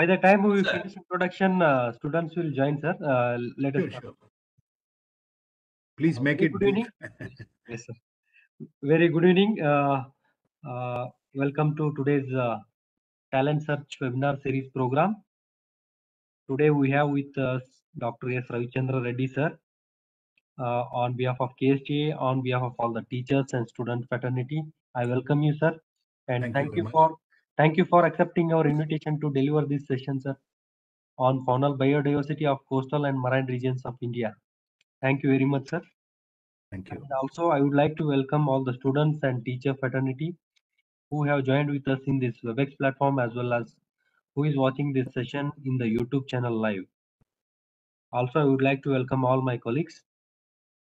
By the time we Sir. finish introduction, uh, students will join, sir. Uh, let us Sure. Please Uh, make it good brief. evening. Yes, sir. Very good evening. Uh, uh, welcome to today's uh, Talent Search webinar series program. Today we have with us Dr. S. Ravichandra Reddy, sir, uh, on behalf of KSTA, on behalf of all the teachers and student fraternity. I welcome you, sir, and Thank you thank you much. for thank you for accepting our invitation to deliver this session, sir, on faunal biodiversity of coastal and marine regions of India. Thank you very much, sir. Thank you. And also, I would like to welcome all the students and teacher fraternity who have joined with us in this WebEx platform as well as who is watching this session in the YouTube channel live. Also, I would like to welcome all my colleagues,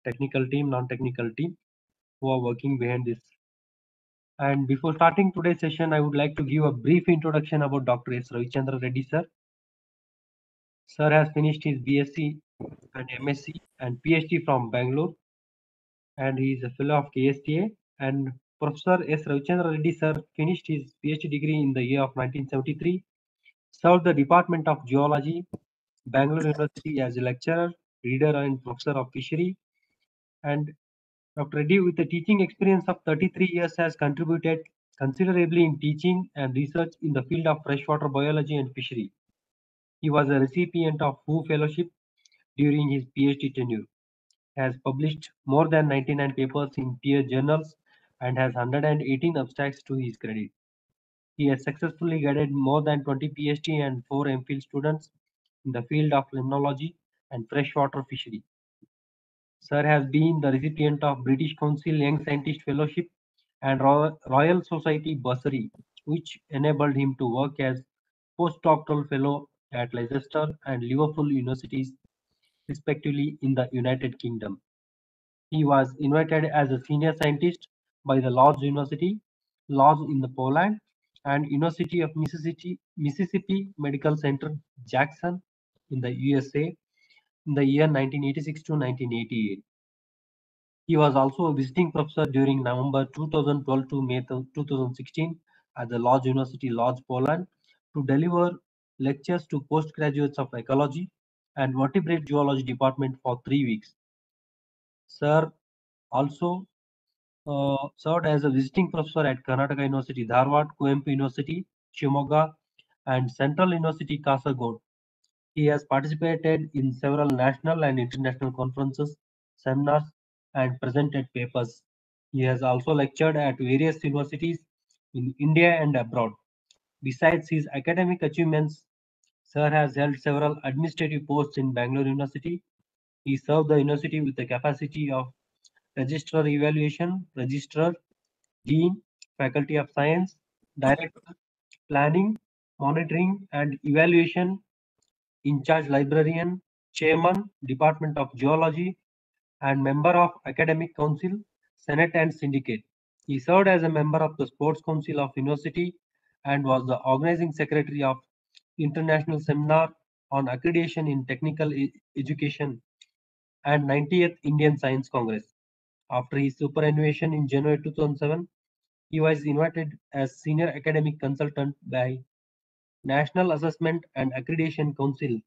technical team, non-technical team, who are working behind this. And before starting today's session, I would like to give a brief introduction about Dr. S. Ravichandra Reddy, sir. Sir has finished his BSc and MSc and PhD from Bangalore, and he is a fellow of KSTA. And Professor S. Ravichandra Reddy, sir, finished his PhD degree in the year of 1973, served the Department of Zoology, Bangalore University as a lecturer, reader, and professor of fishery. And Dr. Reddy, with a teaching experience of 33 years, has contributed considerably in teaching and research in the field of freshwater biology and fishery. He was a recipient of WHO Fellowship during his PhD tenure, has published more than 99 papers in peer journals, and has 118 abstracts to his credit. He has successfully guided more than 20 PhD and 4 MPhil students in the field of limnology and freshwater fishery. Sir has been the recipient of British Council Young Scientist Fellowship and Ro- Royal Society bursary, which enabled him to work as postdoctoral fellow at Leicester and Liverpool universities, respectively, in the United Kingdom. He was invited as a senior scientist by the Lodz University, Lodz in the Poland, and University of Mississippi, Mississippi Medical Center, Jackson, in the USA, in the year 1986 to 1988. He was also a visiting professor during November 2012 to May 2016 at the Lodz University, Lodz, Poland, to deliver lectures to postgraduates of ecology and vertebrate zoology department for three weeks. Sir also uh, served as a visiting professor at Karnataka University, Dharwad, Kuvempu University, Shimoga, and Central University, Kasaragod. He has participated in several national and international conferences, seminars, and presented papers. He has also lectured at various universities in India and abroad. Besides his academic achievements, Sir has held several administrative posts in Bangalore University. He served the university with the capacity of registrar evaluation, registrar, dean, faculty of science, director, planning, monitoring and evaluation, in charge librarian, chairman, Department of Zoology, and member of Academic Council, Senate and Syndicate. He served as a member of the Sports Council of University and was the organizing secretary of International Seminar on Accreditation in Technical E- Education and 90th Indian Science Congress. After his superannuation in January 2007, he was invited as senior academic consultant by National Assessment and Accreditation Council,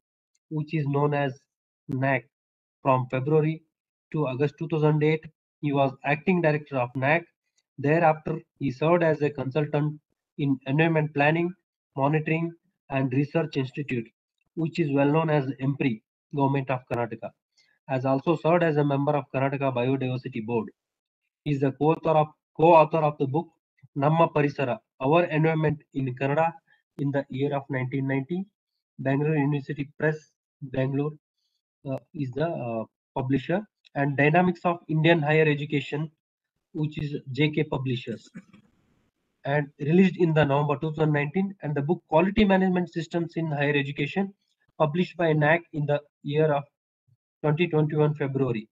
which is known as NAAC. From February to August 2008, he was acting director of NAAC. Thereafter, he served as a consultant in Environment Planning, Monitoring and Research Institute, which is well known as EMPRI, Government of Karnataka. Has also served as a member of Karnataka Biodiversity Board. He is the co-author of co-author of the book Namma Parisara, Our Environment in Kannada in the year of 1990. Bangalore University Press, Bangalore uh, is the uh, publisher, and Dynamics of Indian Higher Education, which is JK Publishers, and released in the November 2019, and the book Quality Management Systems in Higher Education, published by NAAC in the year of 2021 February.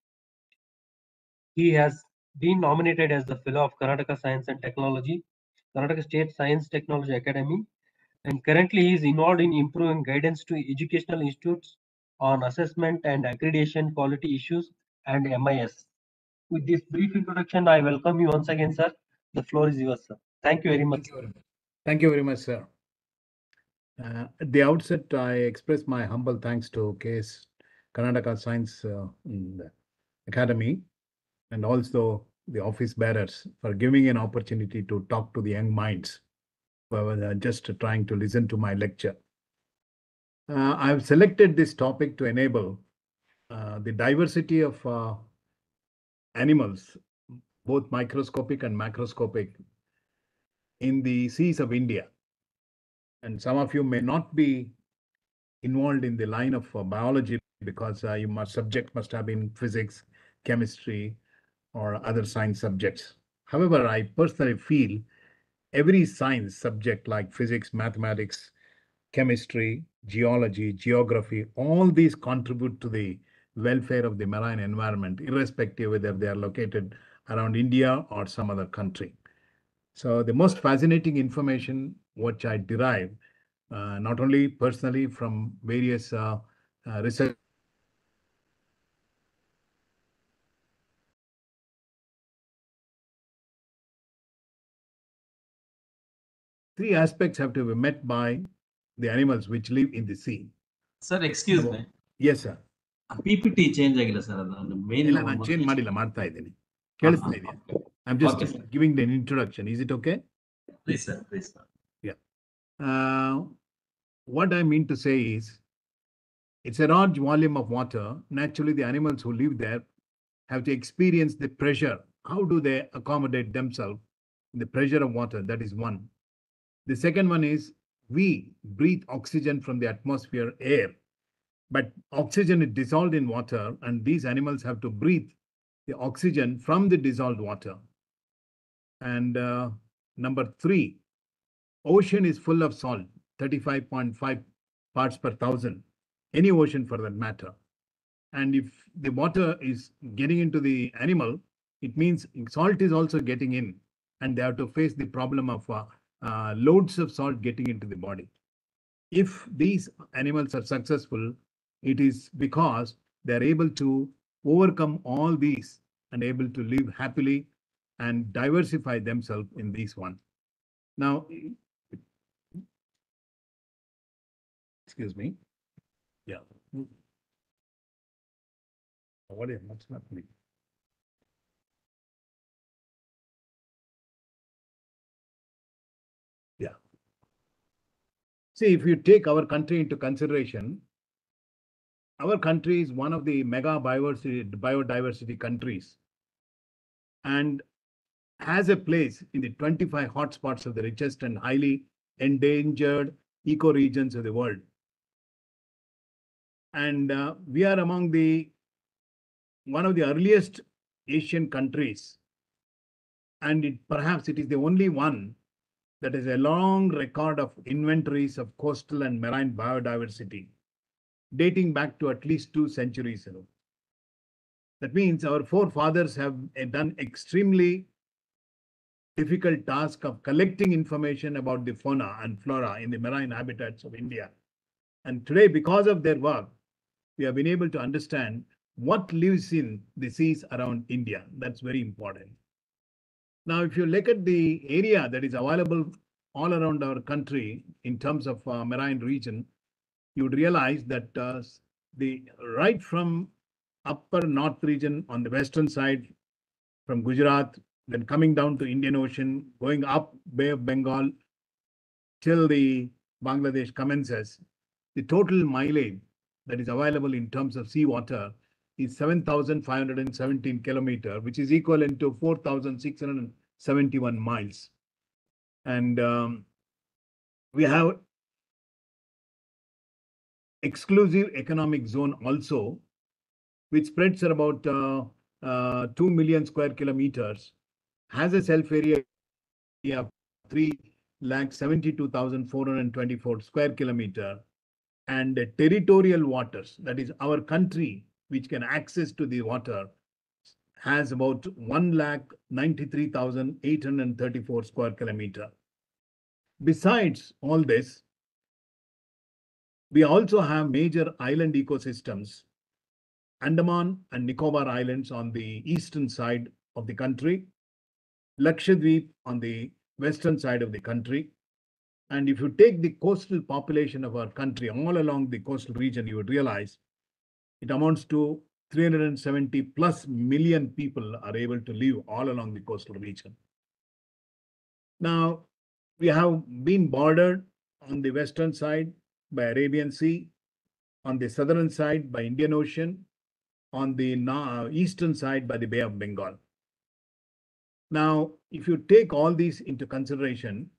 He has been nominated as the Fellow of Karnataka Science and Technology, Karnataka State Science Technology Academy, and currently he is involved in improving guidance to educational institutes on assessment and accreditation quality issues and MIS. With this brief introduction, I welcome you once again, sir. The floor is yours, sir. Thank you very much. Thank you very much. Thank you very much, sir. Uh, at the outset, I express my humble thanks to KS Karnataka Science uh, Academy and also the office bearers for giving an opportunity to talk to the young minds who are uh, just trying to listen to my lecture. Uh, I've selected this topic to enable uh, the diversity of uh, animals, both microscopic and macroscopic, in the seas of India. And some of you may not be involved in the line of uh, biology because uh, you must subject must have been physics, chemistry, or other science subjects. However, I personally feel every science subject like physics, mathematics, chemistry, geology, geography, all these contribute to the welfare of the marine environment, irrespective whether they are located around India or some other country. So the most fascinating information which I derive, uh, not only personally from various uh, uh, research three aspects have to be met by the animals which live in the sea. Sir excuse me Yes, sir. P P T change ಆಗಿಲ್ಲ sir ಅದು main ಇಲ್ಲ ನಾನು change ಮಾಡಿಲ್ಲ ಮಾಡ್ತಾ ಇದ್ದೀನಿ ಕೇಳಿಸ್ತಾ ಇದೆಯಾ I just Okay, sir. Giving the introduction is it okay please sir please sir Uh, what I mean to say is, it's a large volume of water. Naturally, the animals who live there have to experience the pressure. How do they accommodate themselves in the pressure of water? That is one. The second one is we breathe oxygen from the atmosphere air, but oxygen is dissolved in water, and these animals have to breathe the oxygen from the dissolved water. And uh, number three, ocean is full of salt 35.5 parts per thousand any ocean for that matter and if the water is getting into the animal it means salt is also getting in and they have to face the problem of uh, uh, loads of salt getting into the body if these animals are successful it is because they are able to overcome all these and able to live happily and diversify themselves in these one now Excuse me. Yeah. What is, happening? See, if you take our country into consideration, our country is one of the mega biodiversity, biodiversity countries and has a place in the 25 hotspots of the richest and highly endangered ecoregions of the world. And uh, we are among the one of the earliest Asian countries. And it, perhaps it is the only one that has a long record of inventories of coastal and marine biodiversity dating back to at least two centuries ago. That means our forefathers have uh, done extremely difficult task of collecting information about the fauna and flora in the marine habitats of India. And today, because of their work, we have been able to understand what lives in the seas around India. That's very important. Now, if you look at the area that is available all around our country in terms of uh, marine region, you would realize that uh, the right from upper north region on the western side, from Gujarat, then coming down to Indian Ocean, going up Bay of Bengal till the Bangladesh commences, the total mileage that is available in terms of seawater is 7,517 kilometer, which is equivalent to 4,671 miles. And um, we have exclusive economic zone also, which spreads at about uh, uh, 2 million square kilometers, has a shelf area of 3 lakh 72,424 square kilometer and territorial waters, that is our country, which can access to the water, has about 1 lakh 93,834 square kilometer. Besides all this, we also have major island ecosystems, Andaman and Nicobar Islands on the eastern side of the country, Lakshadweep on the western side of the country, And if you take the coastal population of our country all along the coastal region, you would realize it amounts to 370 plus million people are able to live all along the coastal region. Now, we have been bordered on the western side by Arabian Sea, on the southern side by Indian Ocean, on the eastern side by the Bay of Bengal. Now, if you take all these into consideration,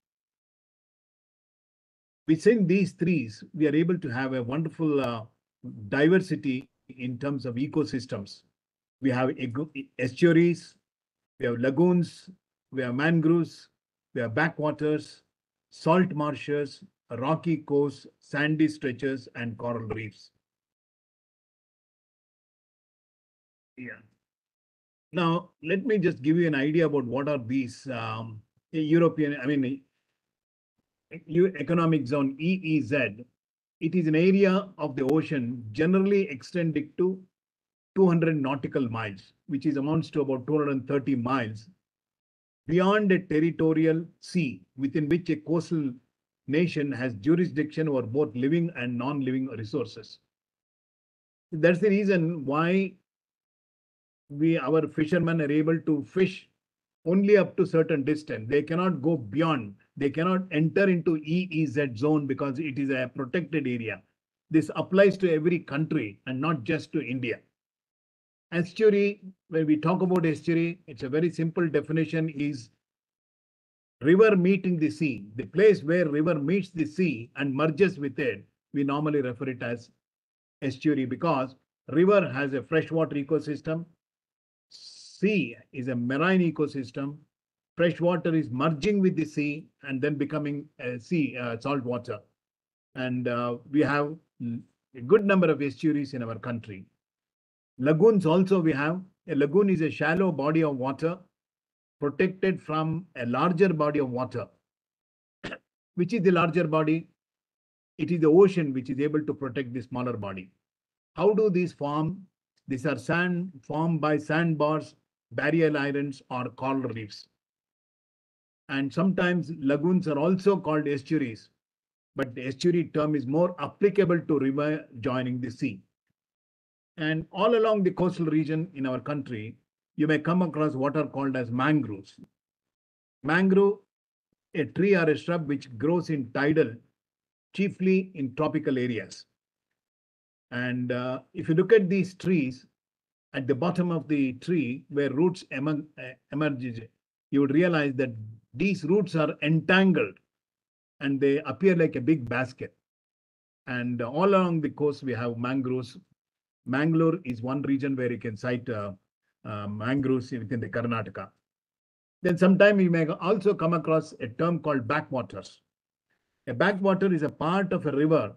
within these trees, we are able to have a wonderful uh, diversity in terms of ecosystems. We have estuaries, we have lagoons, we have mangroves, we have backwaters, salt marshes, rocky coasts, sandy stretches, and coral reefs. Yeah. Now, let me just give you an idea about what are these um, European, I mean, Economic Zone EEZ. It is an area of the ocean generally extending to 200 nautical miles, which is amounts to about 230 miles beyond a territorial sea within which a coastal nation has jurisdiction over both living and non-living resources. That's the reason why we, our fishermen are able to fish only up to certain distance. They cannot go beyond. They cannot enter into EEZ zone because it is a protected area. This applies to every country and not just to India. Estuary, when we talk about estuary, it's a very simple definition is river meeting the sea, the place where river meets the sea and merges with it, we normally refer it as estuary because river has a freshwater ecosystem, sea is a marine ecosystem, freshwater is merging with the sea and then becoming a sea, uh, salt water. And uh, we have a good number of estuaries in our country. Lagoons also we have. A lagoon is a shallow body of water protected from a larger body of water. Which is the larger body? It is the ocean which is able to protect the smaller body. How do these form? These are sand formed by sandbars, barrier islands, or coral reefs. And sometimes lagoons are also called estuaries, but the estuary term is more applicable to river joining the sea. And all along the coastal region in our country, you may come across what are called as mangroves. Mangrove, a tree or a shrub which grows in tidal, chiefly in tropical areas. And uh, if you look at these trees, at the bottom of the tree where roots emer- emerges, you would realize that these roots are entangled and they appear like a big basket. And all along the coast, we have mangroves. Mangalore is one region where you can cite uh, uh, mangroves within the Karnataka. Then sometime you may also come across a term called backwaters. A backwater is a part of a river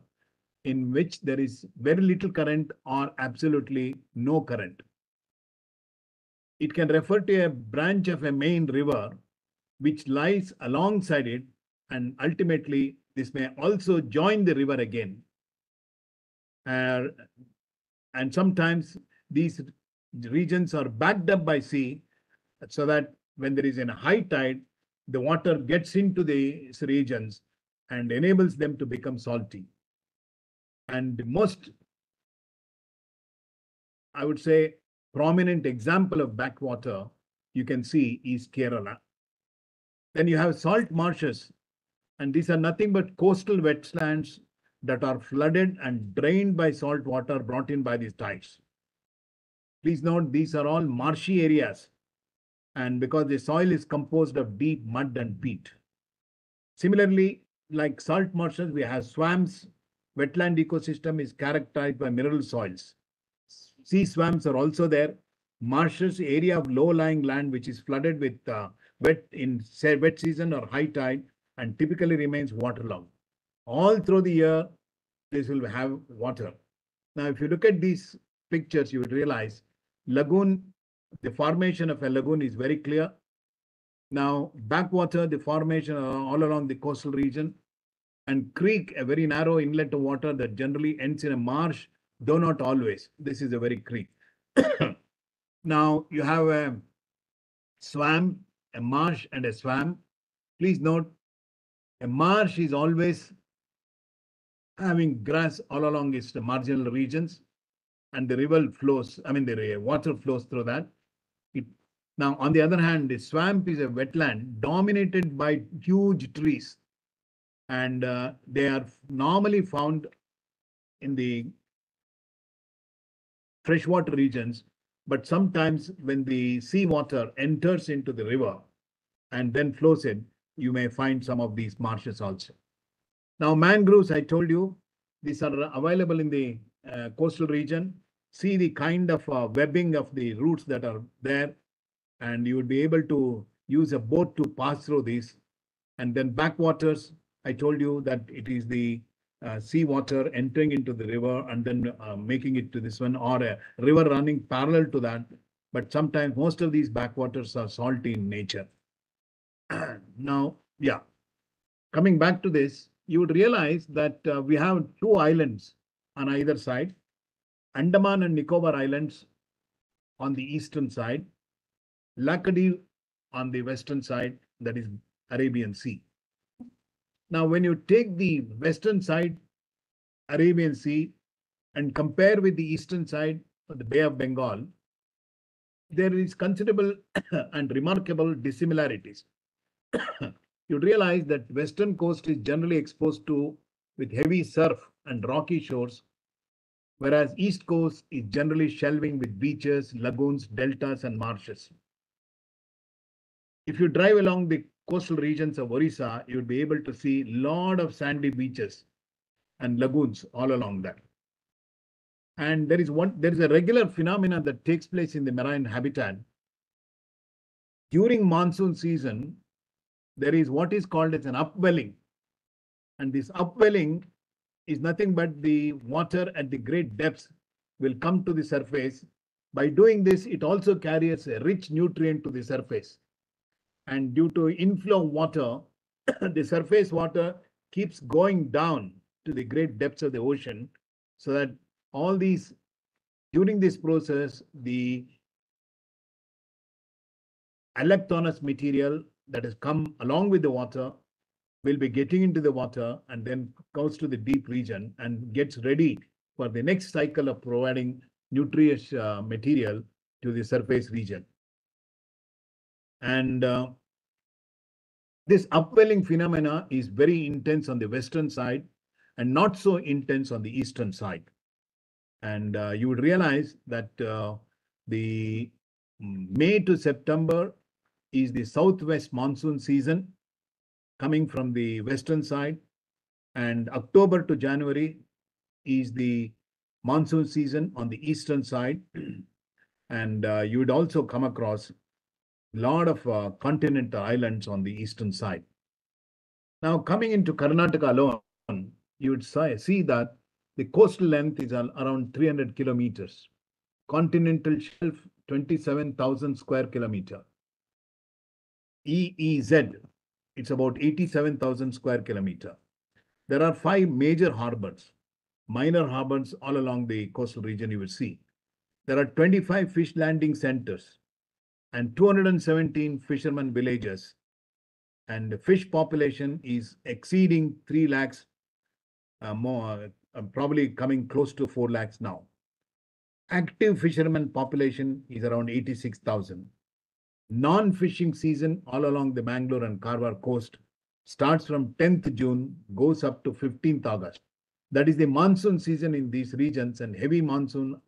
in which there is very little current or absolutely no current. It can refer to a branch of a main river which lies alongside it, and ultimately this may also join the river again. Uh, and sometimes these regions are backed up by sea so that when there is a high tide, the water gets into these regions and enables them to become salty. And most, I would say, prominent example of backwater you can see is Kerala. Then you have salt marshes, and these are nothing but coastal wetlands that are flooded and drained by salt water brought in by these tides. Please note, these are all marshy areas, and because the soil is composed of deep mud and peat. Similarly, like salt marshes, we have swamps. Wetland ecosystem is characterized by mineral soils. Sea swamps are also there. Marshes, area of low-lying land which is flooded with uh, wet in say, wet season or high tide and typically remains waterlogged. All through the year, this will have water. Now, if you look at these pictures, you would realize lagoon, the formation of a lagoon is very clear. Now, backwater, the formation uh, all along the coastal region, and creek, a very narrow inlet of water that generally ends in a marsh, though not always. This is a very creek. now, you have a swamp, a marsh, and a swamp. Please note, A marsh is always having grass all along its marginal regions and the river flows, I mean, the water flows through that. It, now, on the other hand, the swamp is a wetland dominated by huge trees. And uh, they are normally found in the freshwater regions, but sometimes when the seawater enters into the river and then flows in, you may find some of these marshes also. Now, mangroves, I told you, these are available in the uh, coastal region. See the kind of uh, webbing of the roots that are there, and you would be able to use a boat to pass through these. And then backwaters, I told you that it is the uh, seawater entering into the river and then uh, making it to this one, or a river running parallel to that. But sometimes most of these backwaters are salty in nature. now, yeah, coming back to this, you would realize that uh, we have two islands on either side Andaman and Nicobar Islands on the eastern side, Laccadive on the western side, that is Arabian Sea. Now, when you take the western side, Arabian Sea, and compare with the eastern side, of the Bay of Bengal, there is considerable and remarkable dissimilarities. you realize that western coast is generally exposed to with heavy surf and rocky shores, whereas east coast is generally shelving with beaches, lagoons, deltas, and marshes. If you drive along the coastal regions of Orissa, you would be able to see a lot of sandy beaches and lagoons all along that. And there is one, there is a regular phenomenon that takes place in the marine habitat. During monsoon season, there is what is called as an upwelling. And this upwelling is nothing but the water at the great depths will come to the surface. By doing this, it also carries a rich nutrient to the surface. And due to inflow water, the surface water keeps going down to the great depths of the ocean so that all these during this process the electronous material that has come along with the water will be getting into the water and then goes to the deep region and gets ready for the next cycle of providing nutritious uh, material to the surface region. And uh, this upwelling phenomena is very intense on the western side and not so intense on the eastern side. And uh, you would realize that uh, the May to September is the southwest monsoon season coming from the western side and October to January is the monsoon season on the eastern side. and uh, you would also come across lot of uh, continental islands on the eastern side. Now, coming into Karnataka alone, you would see that the coastal length is around 300 kilometers. Continental shelf, 27,000 square kilometer. EEZ, it's about 87,000 square kilometer. There are five major harbors, minor harbors all along the coastal region you will see. There are 25 fish landing centers and 217 fishermen villages. And the fish population is exceeding 3 lakhs, uh, more, uh, probably coming close to 4 lakhs now. Active fishermen population is around 86,000 non-fishing season all along the Mangalore and Karwar coast starts from 10th June, goes up to 15th August. That is the monsoon season in these regions and heavy monsoon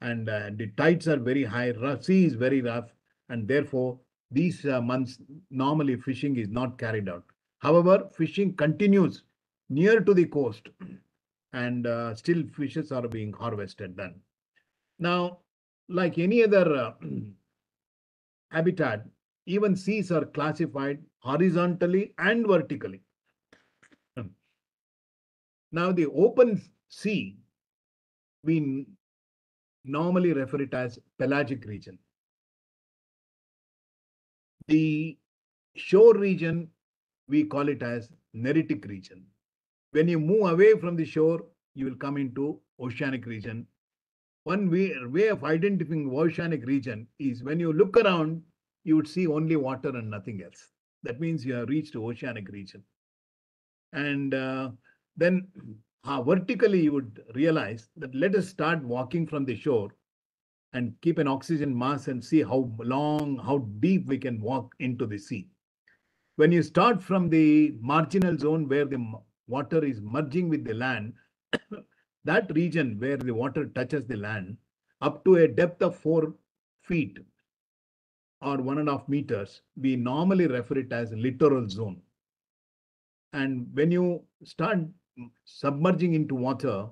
and uh, the tides are very high, rough, sea is very rough and therefore these uh, months normally fishing is not carried out. However, fishing continues near to the coast and uh, still fishes are being harvested then. Now, like any other uh, habitat, even seas are classified horizontally and vertically. Now, the open sea, we normally refer it as pelagic region. The shore region, we call it as neritic region. When you move away from the shore, you will come into oceanic region one way, way of identifying oceanic region is when you look around, you would see only water and nothing else. That means you have reached oceanic region. And uh, then uh, vertically, you would realize that let us start walking from the shore and keep an oxygen mask and see how long, how deep we can walk into the sea. When you start from the marginal zone where the water is merging with the land, that region where the water touches the land up to a depth of four feet or one and a half meters, we normally refer it as littoral zone. And when you start submerging into water,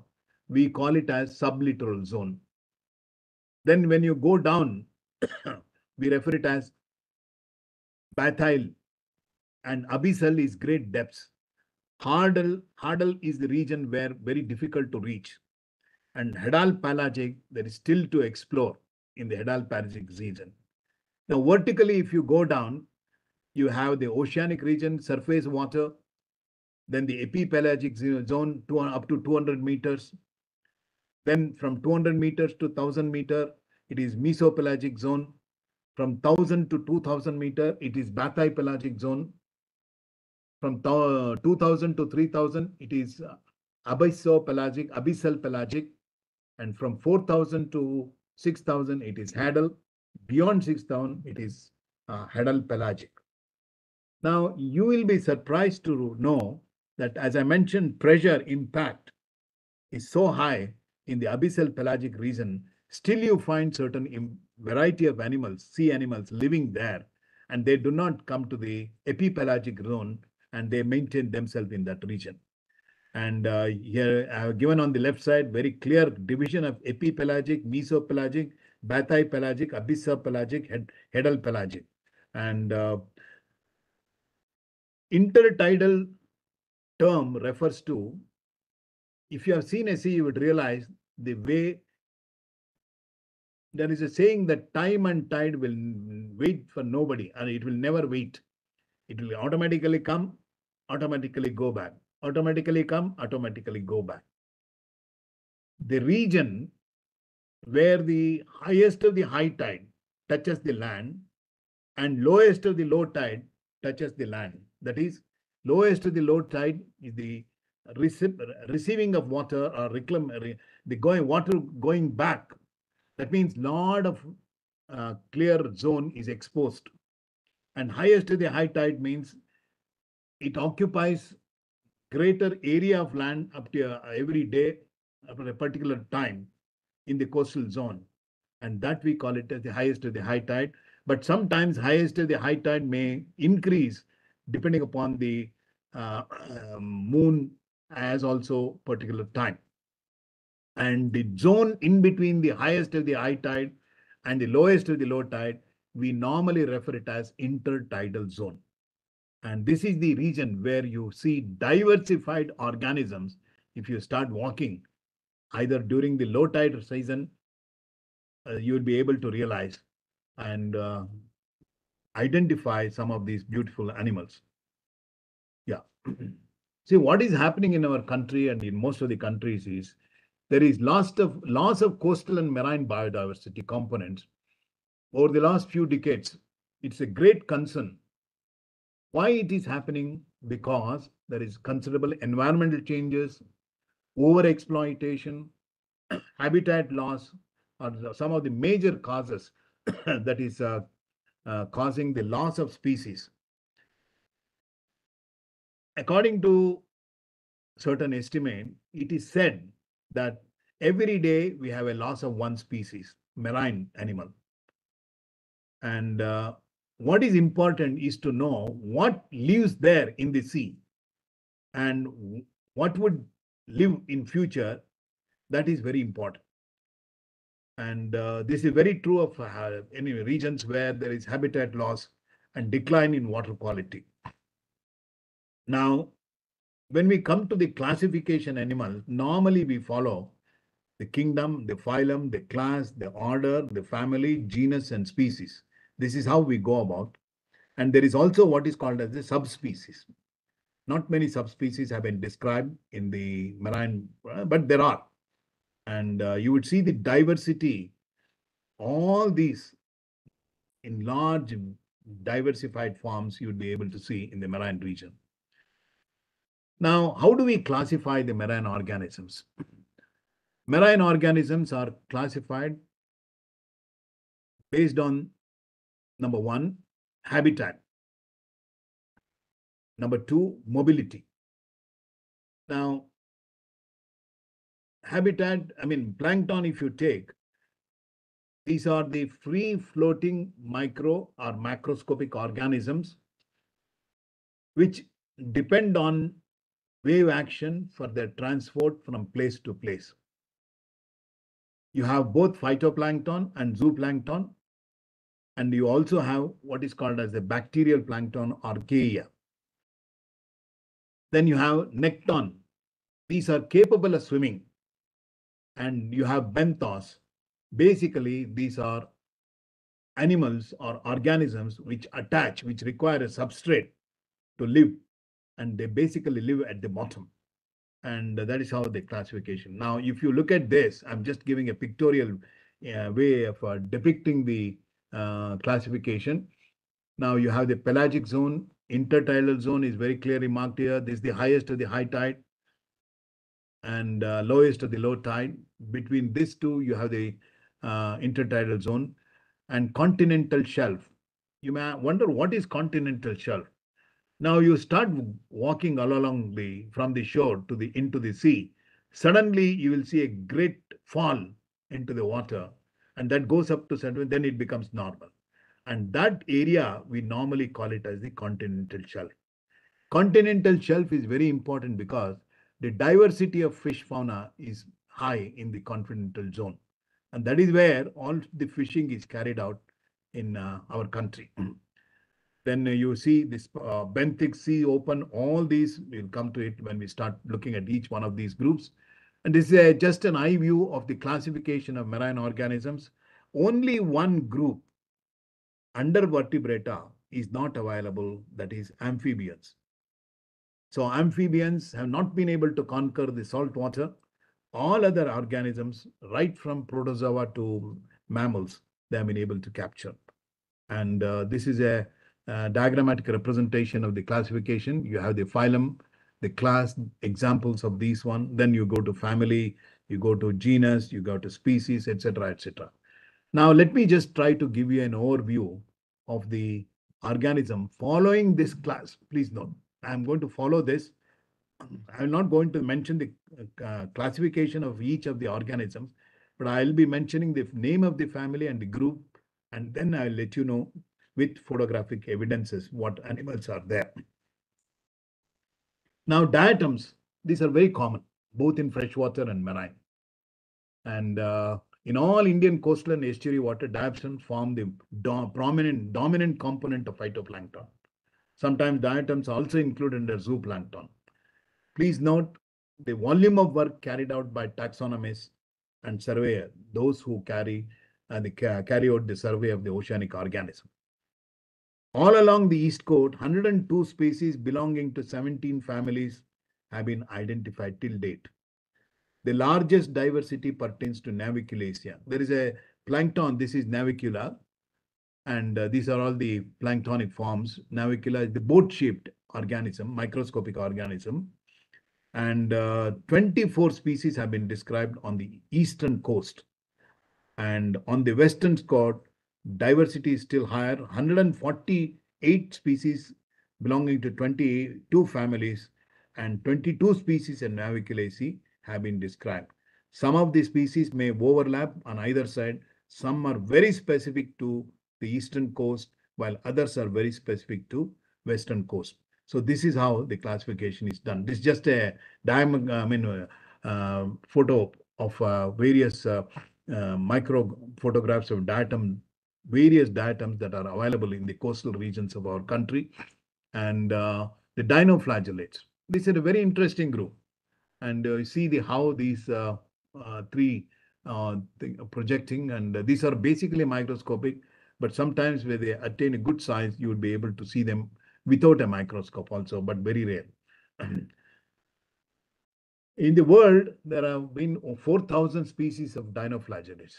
we call it as sublittoral zone. Then when you go down, we refer it as bathyl and abyssal is great depths. Hadal, Hadal is the region where very difficult to reach. And Hadal pelagic, there is still to explore in the Hadal pelagic region. Now, vertically, if you go down, you have the oceanic region, surface water, then the epipelagic zone up to 200 meters. Then from 200 meters to 1000 meter, it is mesopelagic zone. From 1000 to 2000 meter, it is bathypelagic zone. From 2000 to 3000, it is uh, abyssopelagic, abyssal pelagic. And from 4000 to 6000, it is hadal. Beyond 6000, it is uh, hadal pelagic. Now, you will be surprised to know that, as I mentioned, pressure impact is so high in the abyssal pelagic region. Still, you find certain variety of animals, sea animals, living there, and they do not come to the epipelagic zone, and they maintain themselves in that region. And uh, here, I have given on the left side very clear division of epipelagic, mesopelagic, bathypelagic, abyssopelagic, head, headal pelagic. And uh, intertidal term refers to, if you have seen a sea, you would realize the way there is a saying that time and tide will wait for nobody and it will never wait. It will automatically come, automatically go back, automatically come, automatically go back. The region where the highest of the high tide touches the land and lowest of the low tide touches the land. That is, lowest of the low tide is the rece- receiving of water or reclaim, re- the going water going back. That means lot of uh, clear zone is exposed. And highest of the high tide means it occupies greater area of land up to uh, every day at a particular time in the coastal zone. And that we call it as the highest of the high tide. But sometimes highest of the high tide may increase depending upon the uh, um, moon as also particular time. And the zone in between the highest of the high tide and the lowest of the low tide, we normally refer it as intertidal zone. And this is the region where you see diversified organisms. If you start walking, either during the low tide season, uh, you will be able to realize and uh, identify some of these beautiful animals. Yeah. See, what is happening in our country and in most of the countries is there is loss of loss of coastal and marine biodiversity components over the last few decades. It's a great concern. Why it is happening? Because there is considerable environmental changes, over exploitation, habitat loss are some of the major causes that is uh, uh, causing the loss of species. According to certain estimate, it is said that every day we have a loss of one species, marine animal. And uh, what is important is to know what lives there in the sea and what would live in future. That is very important. And uh, this is very true of uh, any regions where there is habitat loss and decline in water quality. Now, when we come to the classification animal, normally we follow the kingdom, the phylum, the class, the order, the family, genus, and species. This is how we go about. And there is also what is called as the subspecies. Not many subspecies have been described in the marine, uh, but there are. And uh, you would see the diversity, all these in large diversified forms you would be able to see in the marine region. Now, how do we classify the marine organisms? Marine organisms are classified based on number one, habitat. Number two, mobility. Now, habitat, I mean, plankton, if you take, these are the free floating micro or macroscopic organisms which depend on wave action for their transport from place to place. You have both phytoplankton and zooplankton, and you also have what is called as the bacterial plankton archaea. Then you have nekton. These are capable of swimming. And you have benthos. Basically, these are animals or organisms which attach, which require a substrate to live. And they basically live at the bottom. And that is how the classification. Now, if you look at this, I'm just giving a pictorial uh, way of uh, depicting the uh, classification. Now you have the pelagic zone, intertidal zone is very clearly marked here. This is the highest of the high tide and uh, lowest of the low tide. Between these two, you have the uh, intertidal zone and continental shelf. You may wonder what is continental shelf. Now you start walking all along the from the shore to the into the sea. Suddenly you will see a great fall into the water, and that goes up to certain. Then it becomes normal, and that area we normally call it as the continental shelf. Continental shelf is very important because the diversity of fish fauna is high in the continental zone, and that is where all the fishing is carried out in uh, our country. then you see this uh, benthic sea open. All these we'll come to it when we start looking at each one of these groups. And this is uh, just an eye view of the classification of marine organisms. Only one group under vertebrata is not available that is amphibians. So amphibians have not been able to conquer the salt water. All other organisms right from protozoa to mammals they have been able to capture. And uh, this is a uh, diagrammatic representation of the classification. You have the phylum, the class, examples of these one. Then you go to family, you go to genus, you go to species, etc., etc. Now, let me just try to give you an overview of the organism following this class. Please note, I'm going to follow this. I'm not going to mention the uh, classification of each of the organisms, but I'll be mentioning the name of the family and the group, and then I'll let you know with photographic evidences what animals are there. Now, diatoms, these are very common, both in freshwater and marine. And uh, in all Indian coastal and estuary water, diatoms form the do prominent, dominant component of phytoplankton. Sometimes diatoms also included under zooplankton. Please note the volume of work carried out by taxonomists and surveyor, those who carry uh, the, carry out the survey of the oceanic organism. All along the East Coast, 102 species belonging to 17 families have been identified till date. The largest diversity pertains to Naviculaceae. There is a plankton, this is Navicula, and uh, these are all the planktonic forms. Navicula is the boat-shaped organism, microscopic organism, and uh, 24 species have been described on the eastern coast. And on the western coast, diversity is still higher 148 species belonging to 22 families and 22 species in Naviculaceae have been described. Some of the species may overlap on either side. Some are very specific to the eastern coast, while others are very specific to western coast. So this is how the classification is done. This is just a diamond, I mean, uh, uh, photo of uh, various uh, uh, micro photographs of diatom various diatoms that are available in the coastal regions of our country and uh, the dinoflagellates. This is a very interesting group. And uh, you see the how these uh, uh three uh, projecting and uh, these are basically microscopic, but sometimes when they attain a good size, you would be able to see them without a microscope also, but very rare. In the world, there have been 4,000 species of dinoflagellates.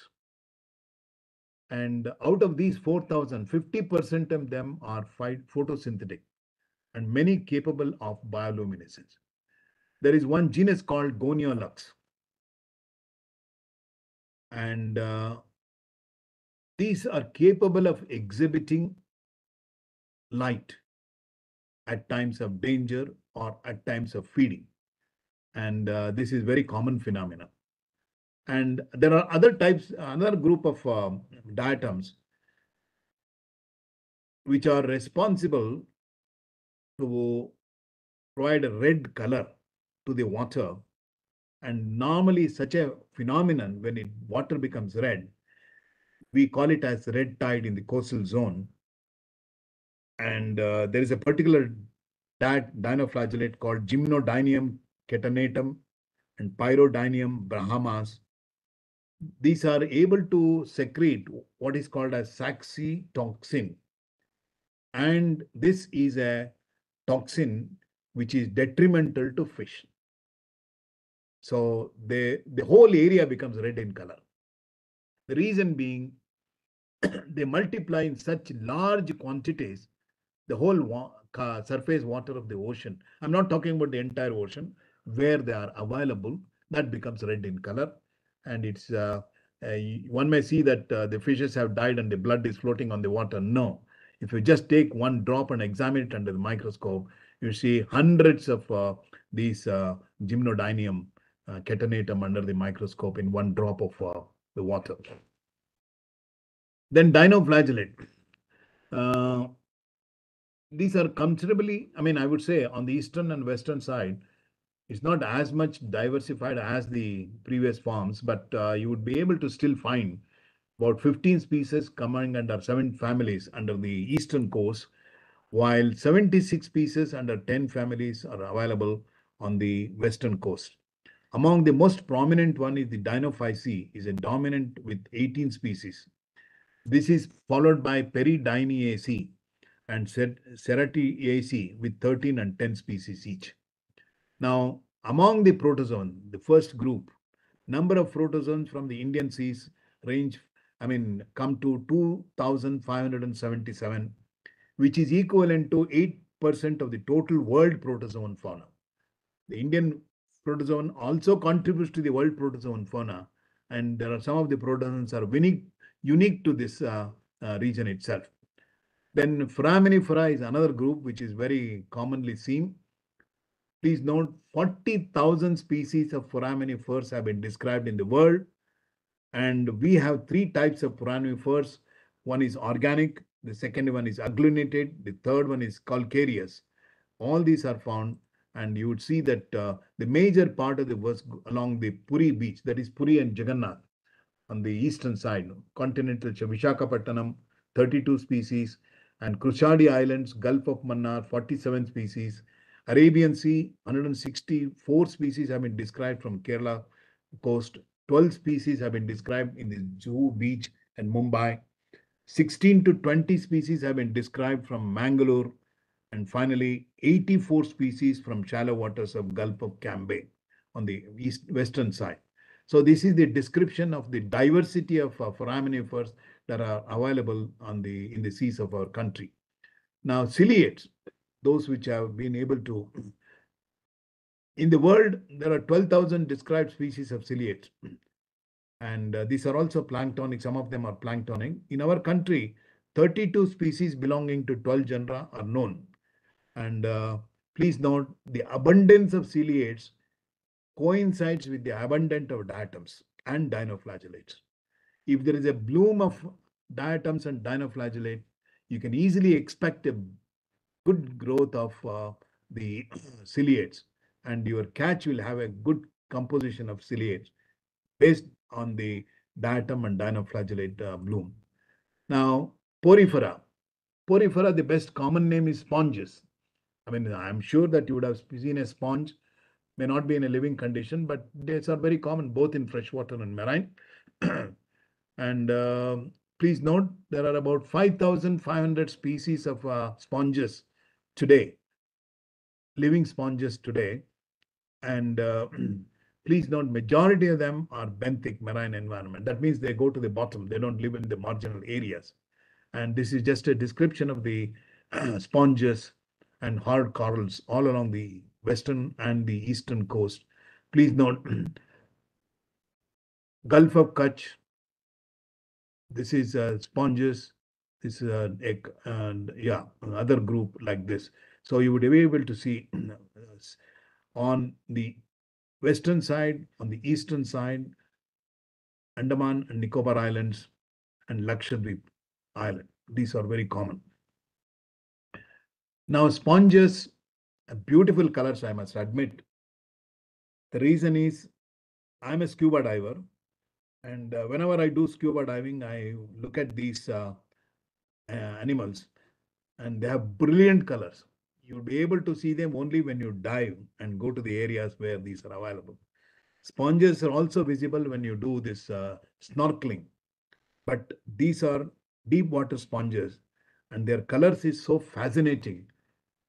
And out of these 4,000, 50% of them are photosynthetic and many capable of bioluminescence. there is one genus called Gonyaulax. And uh, these are capable of exhibiting light at times of danger or at times of feeding. And uh, this is very common phenomena. And there are other types, another group of um, diatoms which are responsible to provide a red color to the water. And normally such a phenomenon, when it water becomes red, we call it as red tide in the coastal zone. And uh, there is a particular that dinoflagellate called Gymnodinium catenatum and Pyrodinium bahamense. These are able to secrete what is called as saxitoxin. And this is a toxin which is detrimental to fish. So the, the whole area becomes red in color. The reason being they multiply in such large quantities, the whole wa surface water of the ocean. I'm not talking about the entire ocean, where they are available, that becomes red in color. And it's uh, uh, one may see that uh, the fishes have died and the blood is floating on the water. No, if you just take one drop and examine it under the microscope, you see hundreds of uh, these gymnodinium catenatum under the microscope in one drop of the water. Then dinoflagellate. Uh, these are considerably, I mean, I would say on the eastern and western side, it's not as much diversified as the previous forms, but uh, you would be able to still find about 15 species coming under seven families under the eastern coast, while 76 species under 10 families are available on the western coast. Among the most prominent one is the Dinophyce, is a dominant with 18 species. This is followed by Peridiniaceae and Cer- Ceratiaceae with 13 and 10 species each. Now, among the protozoan, the first group, number of protozoans from the Indian seas range, I mean, come to 2,577, which is equivalent to 8% of the total world protozoan fauna. The Indian protozoan also contributes to the world protozoan fauna, and there are some of the protozoans are unique, unique to this uh, uh, region itself. Then Foraminifera is another group which is very commonly seen. Please note 40,000 species of foraminifers have been described in the world. And we have three types of foraminifers. One is organic, the second one is agglutinated, the third one is calcareous. All these are found, and you would see that uh, the major part of the was along the Puri beach, that is Puri and Jagannath, on the eastern side, continental Visakhapatnam, 32 species, and Krushadi Islands, Gulf of Mannar, 47 species, Arabian Sea, 164 species have been described from Kerala coast. 12 species have been described in the Juhu beach and Mumbai. 16 to 20 species have been described from Mangalore. And finally, 84 species from shallow waters of Gulf of Cambay on the east western side. So this is the description of the diversity of uh, foraminifers that are available on the in the seas of our country. Now, ciliates, those which have been able to. In the world, there are 12,000 described species of ciliates. And uh, these are also planktonic, some of them are planktonic. In our country, 32 species belonging to 12 genera are known. And uh, please note the abundance of ciliates coincides with the abundance of diatoms and dinoflagellates. If there is a bloom of diatoms and dinoflagellate, you can easily expect a good growth of uh, the ciliates and your catch will have a good composition of ciliates based on the diatom and dinoflagellate uh, bloom. Now, porifera. Porifera, the best common name is sponges. I mean, I'm sure that you would have seen a sponge, may not be in a living condition, but these are very common both in freshwater and marine. and um please note, there are about 5,500 species of uh, sponges today, living sponges today. And uh, please note, majority of them are benthic marine environment. That means they go to the bottom. They don't live in the marginal areas. And this is just a description of the sponges and hard corals all along the western and the eastern coast. Please note Gulf of Kutch. This is uh, sponges. This egg and yeah, another group like this. So you would be able to see on the western side, on the eastern side, Andaman and Nicobar Islands and Lakshadweep Island. These are very common. Now sponges, beautiful colors, I must admit. The reason is I'm a scuba diver and uh, whenever I do scuba diving, I look at these uh, uh, animals and they have brilliant colors. You'll be able to see them only when you dive and go to the areas where these are available. Sponges are also visible when you do this uh, snorkeling, but these are deep water sponges and their colors is so fascinating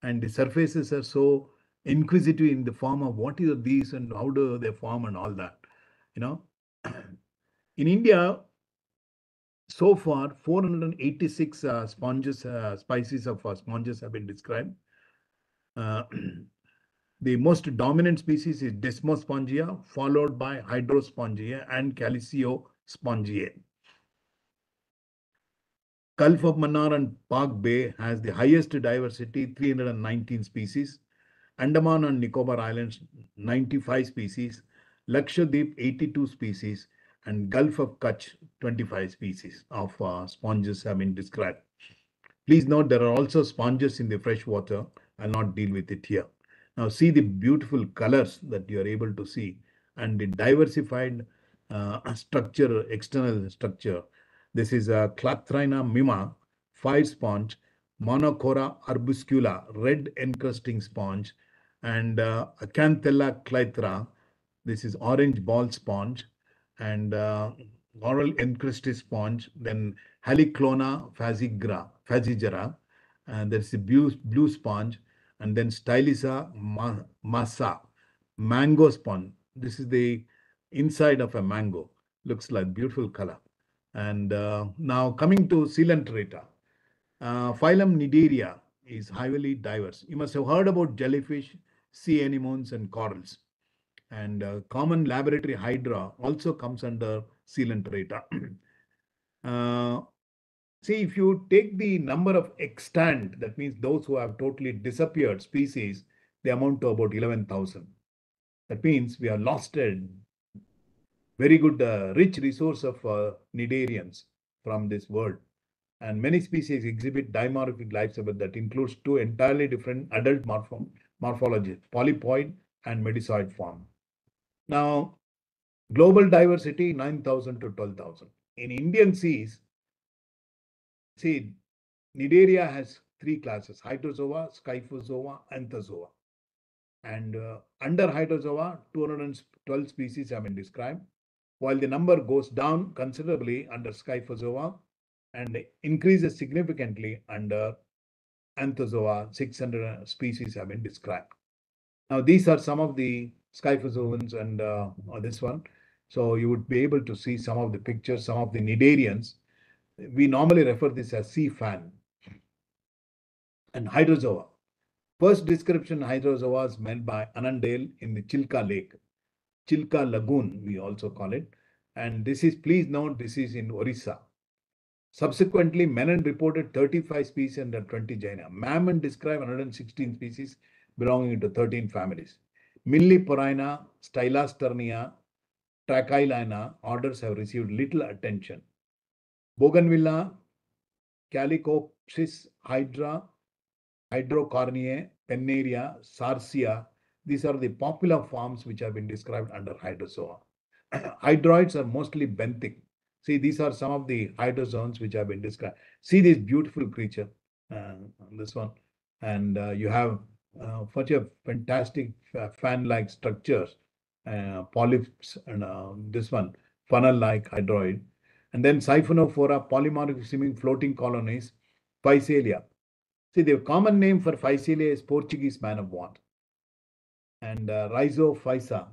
and the surfaces are so inquisitive in the form of what are these and how do they form and all that you know in india so far 486 uh, sponges uh, species of uh, sponges have been described uh, the most dominant species is desmospongia followed by hydrospongia and calisospongia Gulf of Mannar and Palk Bay has the highest diversity, 319 species. Andaman and Nicobar Islands, 95 species. Lakshadweep, 82 species. And Gulf of Kutch, 25 species of uh, sponges have been described. Please note there are also sponges in the fresh water. I'll not deal with it here. Now see the beautiful colors that you are able to see and the diversified uh, structure, external structure this is a Clathrina mima, fire sponge, Monanchora arbuscula, red encrusting sponge, and uh, Acanthella klethra. This is orange ball sponge, and uh, oral encrusted sponge. Then Haliclona phasigra, fascigera, and there's a blue, blue sponge, and then Stylissa ma massa, mango sponge. This is the inside of a mango. Looks like beautiful color. And uh, now coming to Coelenterata, uh, phylum Cnidaria is highly diverse. You must have heard about jellyfish, sea anemones, and corals. And uh, common laboratory hydra also comes under Coelenterata. uh, see, if you take the number of extant, that means those who have totally disappeared species, they amount to about 11,000. That means we have lost a very good uh, rich resource of uh, cnidarians from this world. And many species exhibit dimorphic life cycle that includes two entirely different adult morpho morphologies, polypoid and medusoid form. Now, global diversity 9,000 to 12,000. In Indian seas, see, Cnidaria has three classes, Hydrozoa, Scyphozoa, Anthozoa. And uh, under Hydrozoa, 212 species have been described while the number goes down considerably under Scyphozoa and increases significantly under Anthozoa, 600 species have been described. Now, these are some of the Scyphozoans and uh, this one. So you would be able to see some of the pictures, some of the Cnidarians. We normally refer this as sea fan. And Hydrozoa. First description Hydrozoa is made by Annandale in the Chilka Lake. Chilka Lagoon, we also call it. And this is, please note, this is in Orissa. Subsequently, Menon reported 35 species under 20 genera. Mammen described 116 species belonging to 13 families. Milleporina, Stylasterina, Trachylina orders have received little attention. Bougainvillia, Calycopsis, Hydra, Hydrocoryne, Pennaria, Sarsia, these are the popular forms which have been described under hydrozoa. Hydroids are mostly benthic. See, these are some of the hydrozoans which have been described. See this beautiful creature, uh, this one. And uh, you have such a fantastic fan-like structures, uh, polyps, and uh, this one, funnel-like hydroid. And then Siphonophora, polymorphic floating colonies, Physalia. See, the common name for Physalia is Portuguese man of war and uh, Rhizophysa,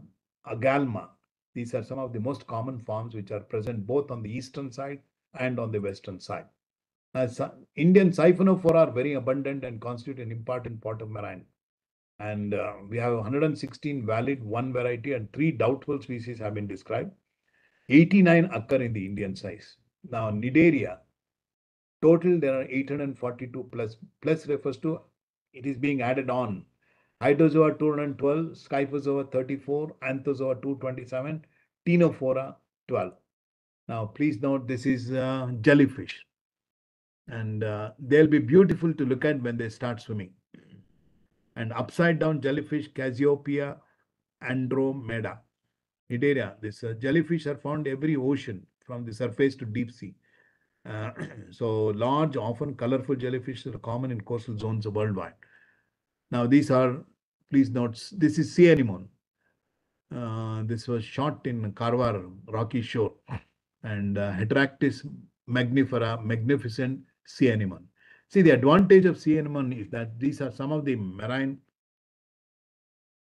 agalma. These are some of the most common forms which are present both on the eastern side and on the western side. Uh, Indian siphonophora are very abundant and constitute an important part of marine. And uh, we have 116 valid, one variety, and three doubtful species have been described. 89 occur in the Indian size. Now, Cnidaria, total there are 842 plus. Plus refers to it is being added on. Hydrozoa 212, Scyphozoa 34, Anthozoa 227, Ctenophora 12. Now, please note this is uh, jellyfish. And uh, they'll be beautiful to look at when they start swimming. And upside down jellyfish, Cassiopea andromeda. Cnidaria, this uh, jellyfish are found every ocean from the surface to deep sea. Uh, so large, often colorful jellyfish are common in coastal zones worldwide. Now these are, please note, this is sea anemone. Uh, this was shot in Karwar, Rocky Shore, and uh, Heteractis magnifica, magnificent sea anemone. See, the advantage of anemone is that these are some of the marine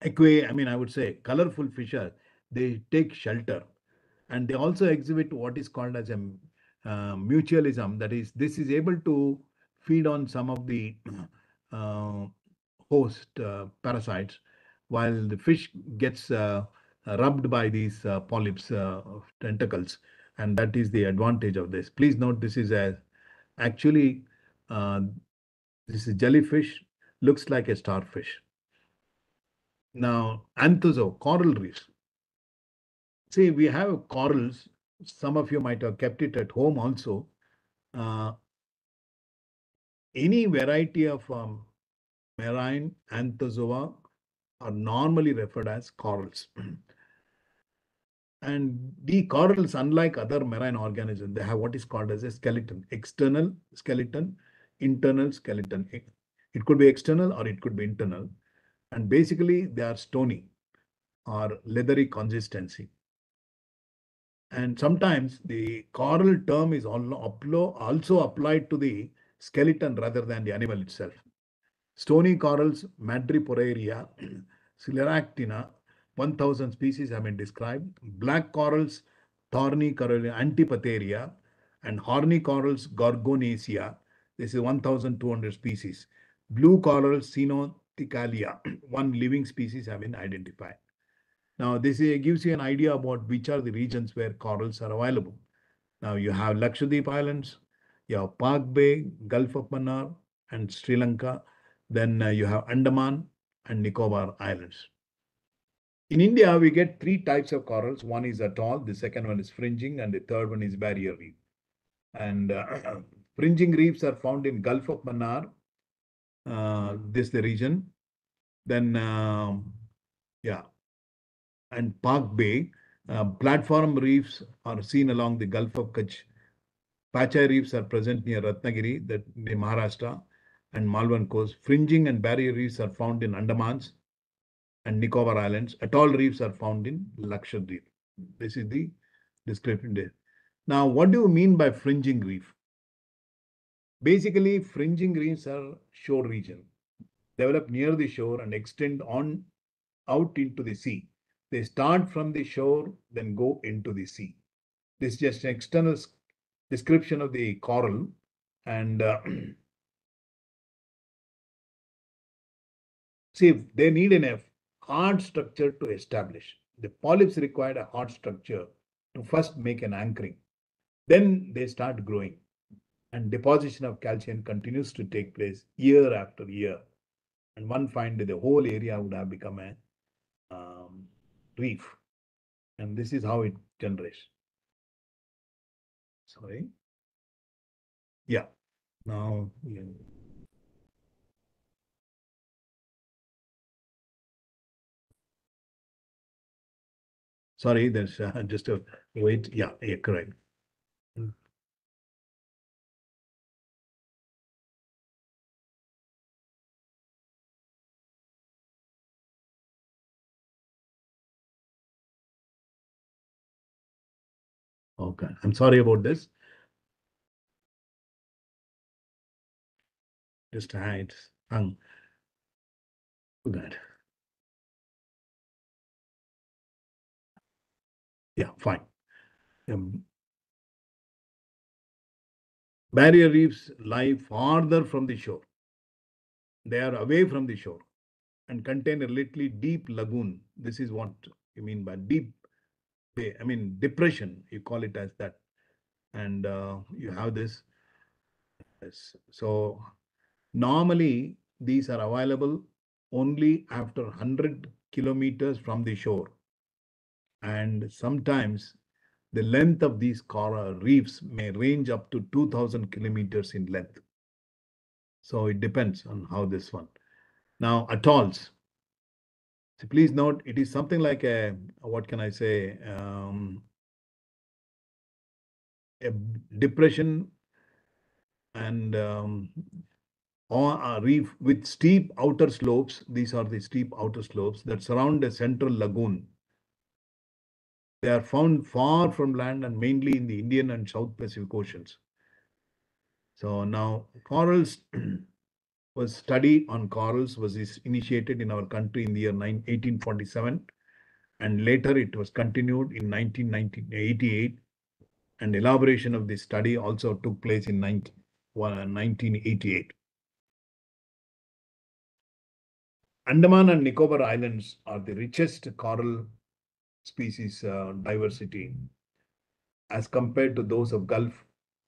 aqua, I mean, I would say colorful fishes. They take shelter and they also exhibit what is called as a uh, mutualism. That is, this is able to feed on some of the uh, host uh, parasites while the fish gets uh, rubbed by these uh, polyps uh, tentacles and that is the advantage of this please note this is a actually uh, this is jellyfish looks like a starfish. Now anthozo coral reefs. See we have corals. Some of you might have kept it at home also. Uh, any variety of um, marine anthozoa are normally referred as corals. and the corals, unlike other marine organisms, they have what is called as a skeleton, external skeleton, internal skeleton. It, could be external or it could be internal. And basically, they are stony or leathery consistency. And sometimes the coral term is also applied to the skeleton rather than the animal itself. Stony corals, Madreporaria, Scleractinia, 1000 species have been described. Black corals, Thorny coralia, Antipatharia, and horny corals, Gorgonacea. This is 1200 species. Blue corals, Coenothecalia, one living species have been identified. Now, this is, gives you an idea about which are the regions where corals are available. Now, you have Lakshadweep Islands, you have Palk Bay, Gulf of Mannar, and Sri Lanka. Then uh, you have Andaman and Nicobar Islands. In India, we get three types of corals. One is atoll, the second one is fringing, and the third one is barrier reef. And uh, fringing reefs are found in Gulf of Mannar, uh, this the region. Then, um, yeah, and Palk Bay. Uh, platform reefs are seen along the Gulf of Kutch. Patch reefs are present near Ratnagiri, that the Maharashtra and Malvan coast. Fringing and barrier reefs are found in Andamans and Nicobar Islands. Atoll reefs are found in Lakshadweep. This is the description there. Now, what do you mean by fringing reef? Basically, fringing reefs are shore region, develop near the shore and extend on out into the sea. They start from the shore, then go into the sea. This is just an external description of the coral and uh, see they need an hard structure to establish. The polyps require a hard structure to first make an anchoring. Then they start growing and deposition of calcium continues to take place year after year. And one find the whole area would have become a um, reef. And this is how it generates. Sorry. Yeah. Now, yeah. Sorry, there's uh, just a wait. Yeah, yeah, correct. Okay, I'm sorry about this. Just hide. Hung. Good. Yeah, fine. Um, barrier reefs lie farther from the shore. They are away from the shore and contain a relatively deep lagoon. This is what you mean by deep I mean depression, you call it as that. And uh, you have this. Yes. So normally these are available only after 100 kilometers from the shore. And sometimes the length of these coral reefs may range up to 2000 kilometers in length. So it depends on how this one. Now atolls. So please note, it is something like a, what can I say? Um, a depression and um, a reef with steep outer slopes. These are the steep outer slopes that surround a central lagoon. They are found far from land and mainly in the Indian and South Pacific Oceans. So now corals was study on corals was initiated in our country in the year 1847 and later it was continued in 1988 and elaboration of this study also took place in 19, 1988. Andaman and Nicobar Islands are the richest coral species uh, diversity as compared to those of Gulf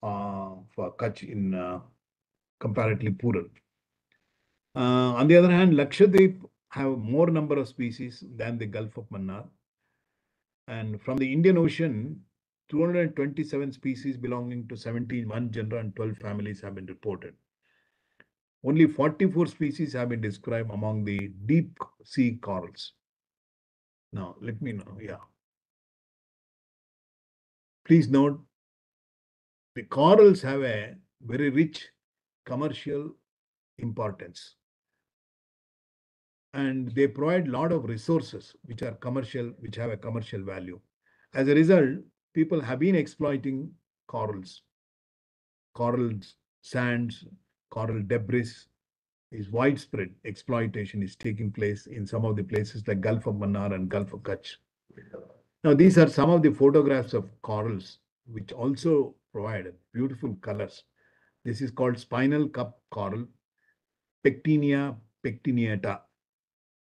uh, for Kutch in uh, comparatively poorer. Uh, on the other hand, Lakshadweep have more number of species than the Gulf of Mannar. And from the Indian Ocean, 227 species belonging to 71 genera and 12 families have been reported. Only 44 species have been described among the deep sea corals. Now, let me know. Yeah. Please note the corals have a very rich commercial importance and they provide a lot of resources which are commercial which have a commercial value. As a result people have been exploiting corals. Coral sands coral debris is widespread. Exploitation is taking place in some of the places like gulf of mannar and gulf of kutch. Now these are some of the photographs of corals which also provide beautiful colors. This is called spinal cup coral pectinia pectineata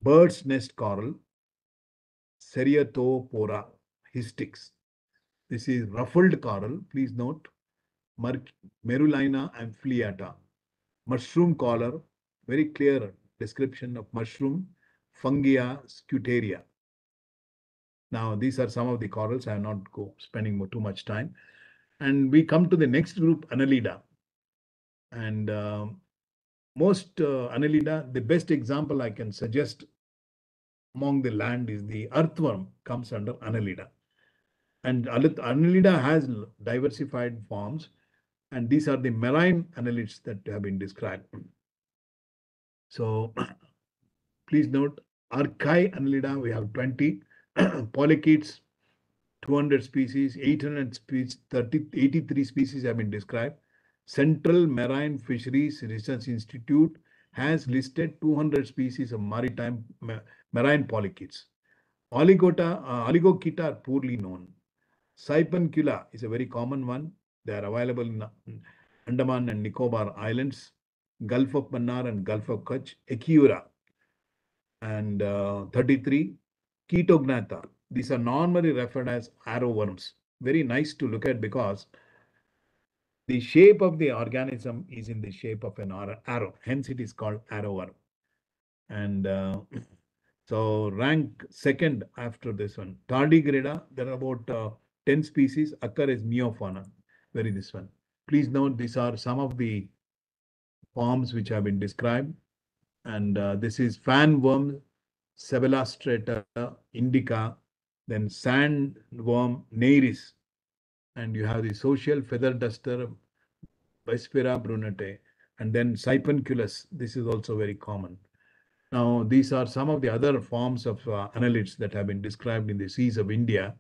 bird's nest coral, Seriatopora hystrix. This is ruffled coral, please note, Merulina ampliata, mushroom coral, very clear description of mushroom, Fungia scutaria. Now, these are some of the corals. I am not go spending too much time. And we come to the next group, Annelida. And uh, most uh, Annelida, the best example I can suggest among the land is the earthworm comes under Annelida. And Annelida has diversified forms and these are the marine annelids that have been described. So please note Archiannelida, we have 20, polychaetes, 200 species, 800 species, 30, 83 species have been described. Central Marine Fisheries Research Institute has listed 200 species of maritime marine polychaetes. Oligota, uh, Oligochaeta are poorly known. Sipuncula is a very common one. They are available in Andaman and Nicobar Islands, Gulf of Mannar and Gulf of Kutch, Echiura, and uh, 33, Chaetognatha. These are normally referred as arrow worms. Very nice to look at because the shape of the organism is in the shape of an arrow. Hence, it is called arrowworm. And uh, so rank second after this one. Tardigrada, there are about uh, 10 species occur as meiofauna. Very this one. Please note these are some of the forms which have been described. And uh, this is fan worm, Sabellastarte indica, then sandworm, Nereis. and you have the social feather duster, Bispira brunnea, and then Sipunculus. This is also very common. Now, these are some of the other forms of uh, annelids that have been described in the seas of India,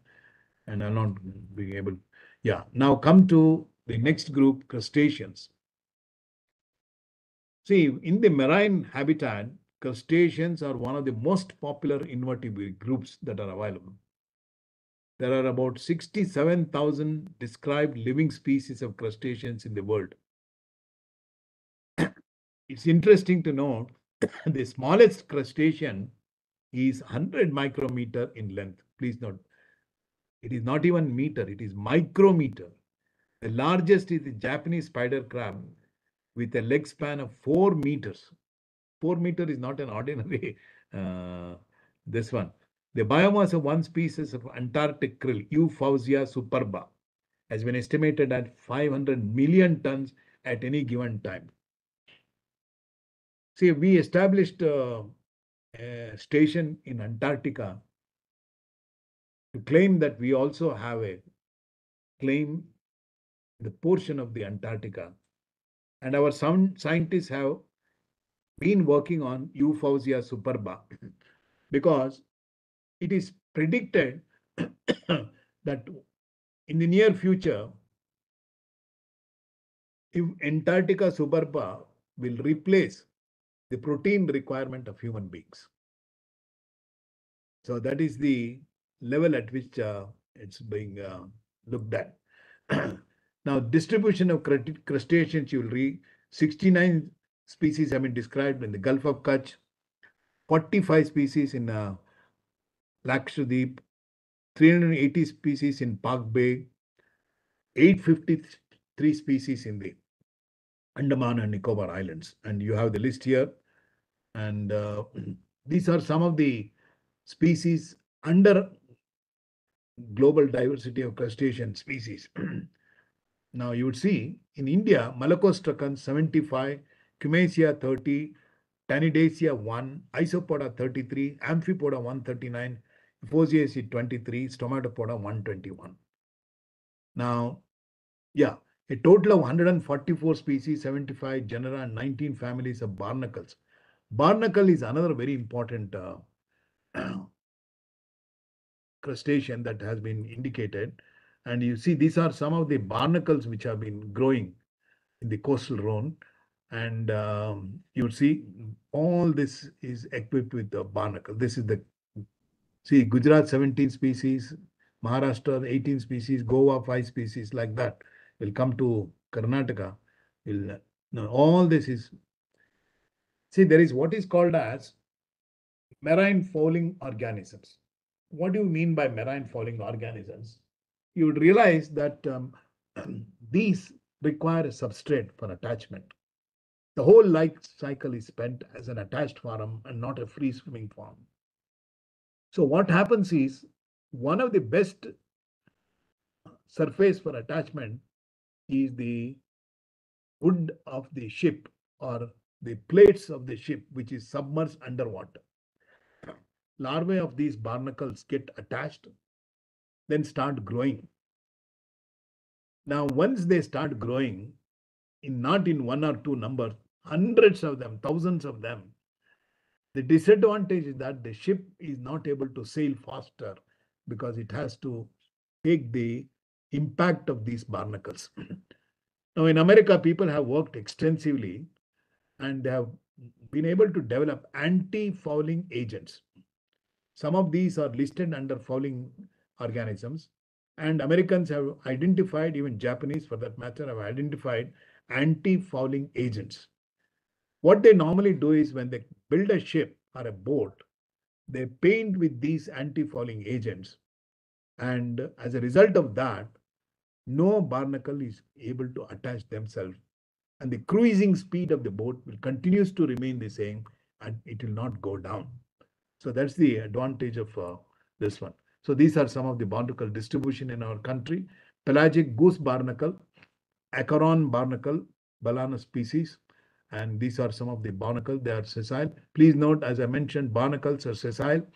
and I'll not being able. Yeah, now come to the next group, crustaceans. See, in the marine habitat, crustaceans are one of the most popular invertebrate groups that are available there are about 67,000 described living species of crustaceans in the world. it's interesting to note the smallest crustacean is 100 micrometer in length. Please note, it is not even meter, it is micrometer. The largest is the Japanese spider crab with a leg span of 4 meters. 4 meter is not an ordinary, uh, this one. The biomass of one species of Antarctic krill, Euphausia superba, has been estimated at 500 million tons at any given time. See, we established uh, a station in Antarctica to claim that we also have a claim the portion of the Antarctica. And our some scientists have been working on Euphausia superba because it is predicted that in the near future, if Antarctica superba will replace the protein requirement of human beings. So that is the level at which uh, it's being uh, looked at. now, distribution of crustaceans, you will read 69 species have been described in the Gulf of Kutch, 45 species in uh, Lakshadweep, 380 species in Palk Bay, 853 species in the Andaman and Nicobar Islands. And you have the list here. And uh, these are some of the species under global diversity of crustacean species. now you would see in India, Malacostracan 75, Cumacea 30, Tanaidacea 1, Isopoda 33, Amphipoda 139, Phosiaceae 23, Stomatopoda 121. Now, yeah, a total of 144 species, 75 genera, and 19 families of barnacles. Barnacle is another very important uh, crustacean that has been indicated. And you see, these are some of the barnacles which have been growing in the coastal zone. And um, you see, all this is equipped with the barnacle. This is the, see, Gujarat 17 species, Maharashtra 18 species, Goa 5 species, like that. We'll come to Karnataka. Will, no, all this is, see, there is what is called as marine fouling organisms what do you mean by marine fouling organisms? You would realize that um, these require a substrate for attachment. The whole life cycle is spent as an attached form and not a free swimming form. So what happens is one of the best surface for attachment is the wood of the ship or the plates of the ship, which is submerged underwater larvae of these barnacles get attached, then start growing. Now, once they start growing, in not in one or two numbers, hundreds of them, thousands of them, the disadvantage is that the ship is not able to sail faster because it has to take the impact of these barnacles. now, in America, people have worked extensively and they have been able to develop anti fouling agents. Some of these are listed under fouling organisms. And Americans have identified, even Japanese for that matter, have identified anti fouling agents. What they normally do is when they build a ship or a boat, they paint with these anti fouling agents. And as a result of that, no barnacle is able to attach themselves. And the cruising speed of the boat will continues to remain the same and it will not go down. So that's the advantage of uh, this one. So these are some of the barnacle distribution in our country. Pelagic goose barnacle, acorn barnacle, Balanus species. And these are some of the barnacle. They are sessile. Please note, as I mentioned, barnacles are sessile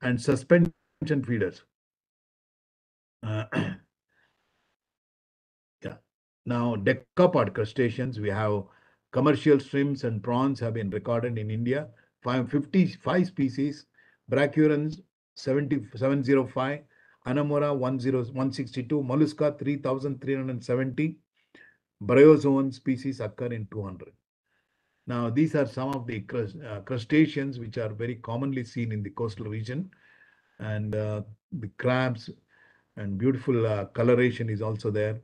and suspension feeders. Uh. Now, decapod crustaceans, we have commercial shrimps and prawns have been recorded in India. 55 species, Brachyurans 705, Anomura 16162, Mollusca 3370, Bryozoan species occur in 200. Now, these are some of the uh, crustaceans which are very commonly seen in the coastal region. And uh, the crabs and beautiful uh, coloration is also there.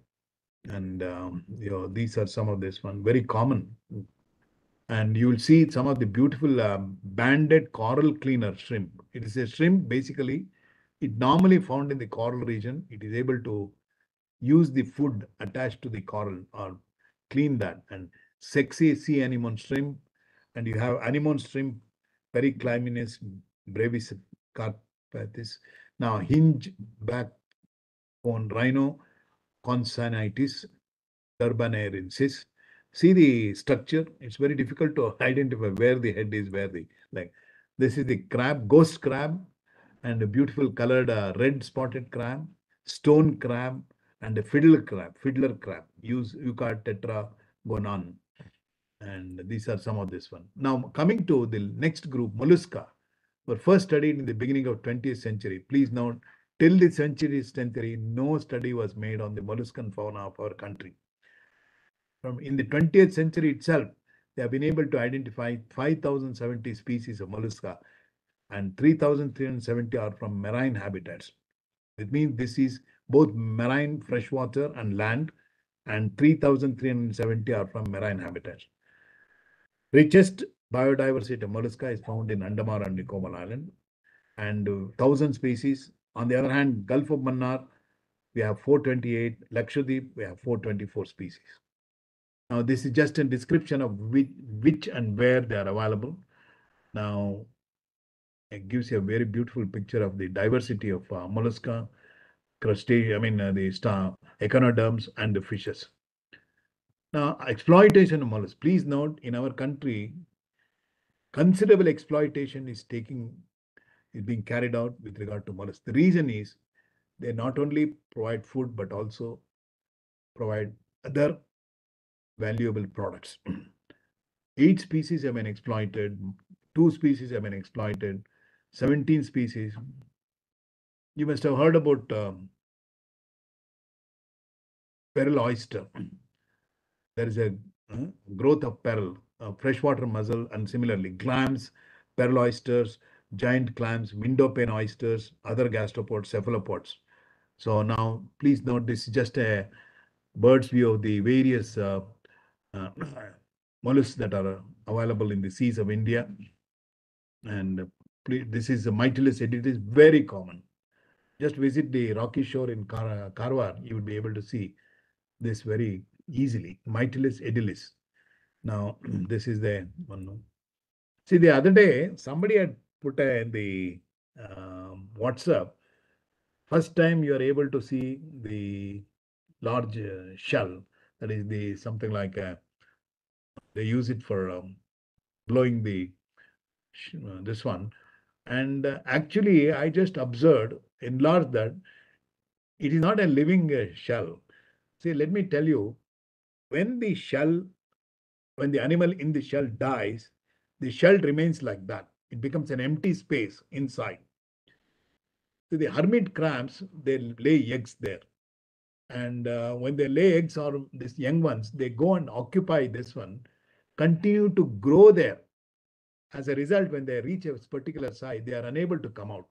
And um, you know, these are some of this one very common And you will see some of the beautiful um, banded coral cleaner shrimp. It is a shrimp, basically, it normally found in the coral region. It is able to use the food attached to the coral or clean that. And sexy sea anemone shrimp, and you have anemone shrimp, periclyminus brevis carpathis. Now, hinge backbone rhino, consonitis, durbanensis. See the structure. It's very difficult to identify where the head is, where the like. This is the crab, ghost crab, and a beautiful colored uh, red spotted crab, stone crab, and a fiddler crab, fiddler crab, use Eucard tetragonon. And these are some of this one. Now coming to the next group, mollusca, were first studied in the beginning of 20th century. Please note, till the century century, no study was made on the molluscan fauna of our country. From in the 20th century itself, they have been able to identify 5,070 species of mollusca and 3,370 are from marine habitats. It means this is both marine freshwater and land and 3,370 are from marine habitats. Richest biodiversity of mollusca is found in Andaman and Nicobar Island and uh, 1000 species. On the other hand, Gulf of Mannar, we have 428, Lakshadweep, we have 424 species. Now, this is just a description of which, which and where they are available. Now, it gives you a very beautiful picture of the diversity of uh, mollusca, crustaceans, I mean, uh, the star echinoderms and the fishes. Now, exploitation of mollusks. Please note, in our country, considerable exploitation is taking is being carried out with regard to mollusks. The reason is they not only provide food but also provide other valuable products. Eight species have been exploited, two species have been exploited, 17 species. You must have heard about um, pearl oyster. There is a uh, growth of pearl, uh, freshwater mussel, and similarly clams, pearl oysters, giant clams, window pane oysters, other gastropods, cephalopods. So now, please note this is just a bird's view of the various uh, uh, mollusks that are available in the seas of India. And please, this is a Mytilus edulis, very common. Just visit the rocky shore in Kar Karwar, you will be able to see this very easily. Mytilus edulis. Now, this is the one. See, the other day, somebody had put in the uh, WhatsApp, first time you are able to see the large uh, shell, that is the something like a, they use it for um, blowing the uh, this one and uh, actually, I just observed, enlarged that it is not a living uh, shell. See, let me tell you, when the shell, when the animal in the shell dies, the shell remains like that. It becomes an empty space inside. So the hermit crabs, they lay eggs there. And uh, when they lay eggs or these young ones, they go and occupy this one, continue to grow there as a result, when they reach a particular size, they are unable to come out.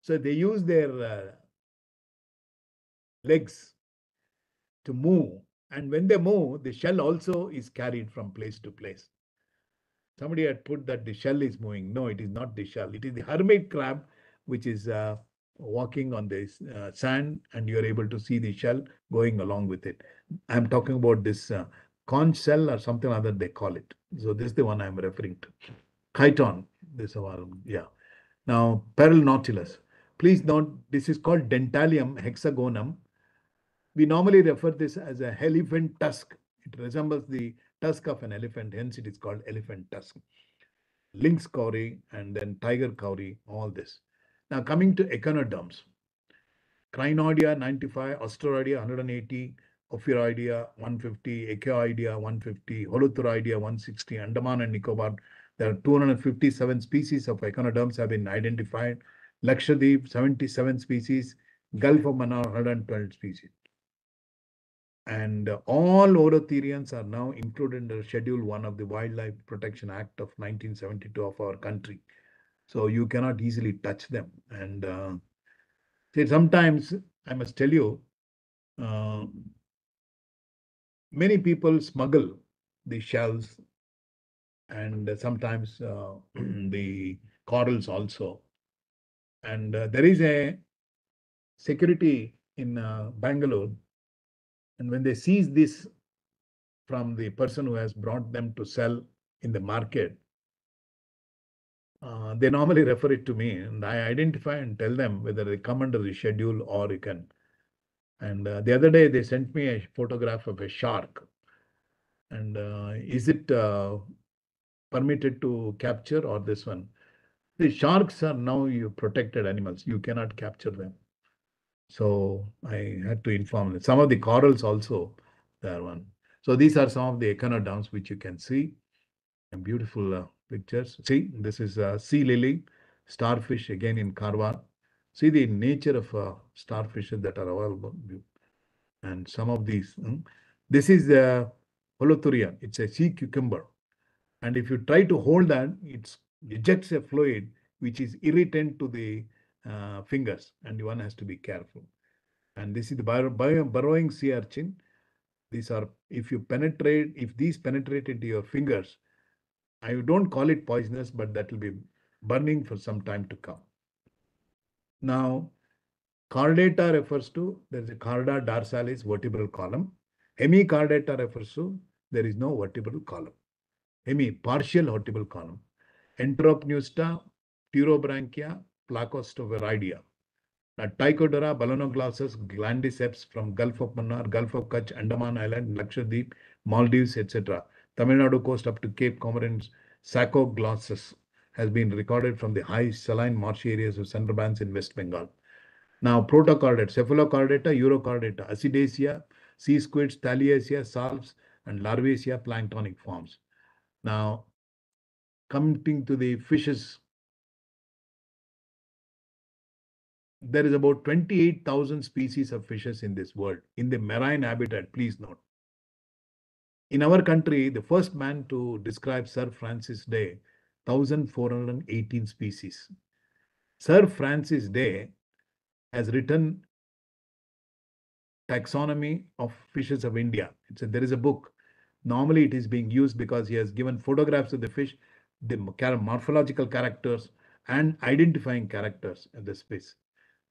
So they use their uh, legs to move. And when they move, the shell also is carried from place to place. Somebody had put that the shell is moving. No, it is not the shell. It is the hermit crab, which is uh, walking on the uh, sand, and you are able to see the shell going along with it. I'm talking about this uh, conch shell or something that they call it. So this is the one I'm referring to. Chiton, this one, yeah. Now, Pearl nautilus. Please note, this is called Dentalium hexagonum. We normally refer this as a elephant tusk. It resembles the tusk of an elephant, hence it is called elephant tusk. Lynx cowrie and then tiger cowrie, all this. Now coming to echinoderms. Crinoidea 95, Asteroidea 180, Ophiuroidea 150, Echinoidea 150, Holothuroidea 160, Andaman and Nicobar. There are 257 species of echinoderms have been identified. Lakshadweep 77 species, Gulf of Mannar 112 species. And all Holothurians are now included in Schedule 1 of the Wildlife Protection Act of 1972 of our country. So you cannot easily touch them. And uh, sometimes I must tell you, uh, many people smuggle the shells and sometimes uh, the corals also. And uh, there is a security in uh, Bangalore. And when they seize this from the person who has brought them to sell in the market, uh, they normally refer it to me and I identify and tell them whether they come under the schedule or you can. And uh, the other day they sent me a photograph of a shark. And uh, is it uh, permitted to capture or this one? The sharks are now you protected animals. You cannot capture them. So I had to inform them. Some of the corals also there one. So these are some of the echinoderms which you can see. And beautiful uh, pictures. See, this is a sea lily, starfish again in Karwar. See the nature of uh, starfishes that are available. And some of these. mm, This is the holothurian. It's a sea cucumber. And if you try to hold that, it ejects a fluid which is irritant to the uh, fingers, and one has to be careful. And this is the bur- bur- burrowing sea urchin. These are, if you penetrate, if these penetrate into your fingers, I don't call it poisonous, but that will be burning for some time to come. Now, chordata refers to there is a chorda dorsalis vertebral column. Hemichordata refers to there is no vertebral column. Hemi, partial vertebral column. Enteropneusta, Pterobranchia, Planctosphaeroidea. Now, Ptychodera, Balanoglossus, Glandiceps from Gulf of Mannar, Gulf of Kutch, Andaman Island, Lakshadweep, Maldives, etc. Tamil Nadu coast up to Cape Comorin, Saccoglossus has been recorded from the high saline marshy areas of Sundarbans in West Bengal. Now, protochordate, cephalochordata, urochordata, Ascidiacea, sea squids, thaliacea, salps, and larvaceae planktonic forms. Now, coming to the fishes, there is about 28,000 species of fishes in this world, in the marine habitat, please note. In our country, the first man to describe Sir Francis Day, 1,418 species. Sir Francis Day has written Taxonomy of Fishes of India. It's a, there is a book. Normally, it is being used because he has given photographs of the fish, the morphological characters, and identifying characters of the species.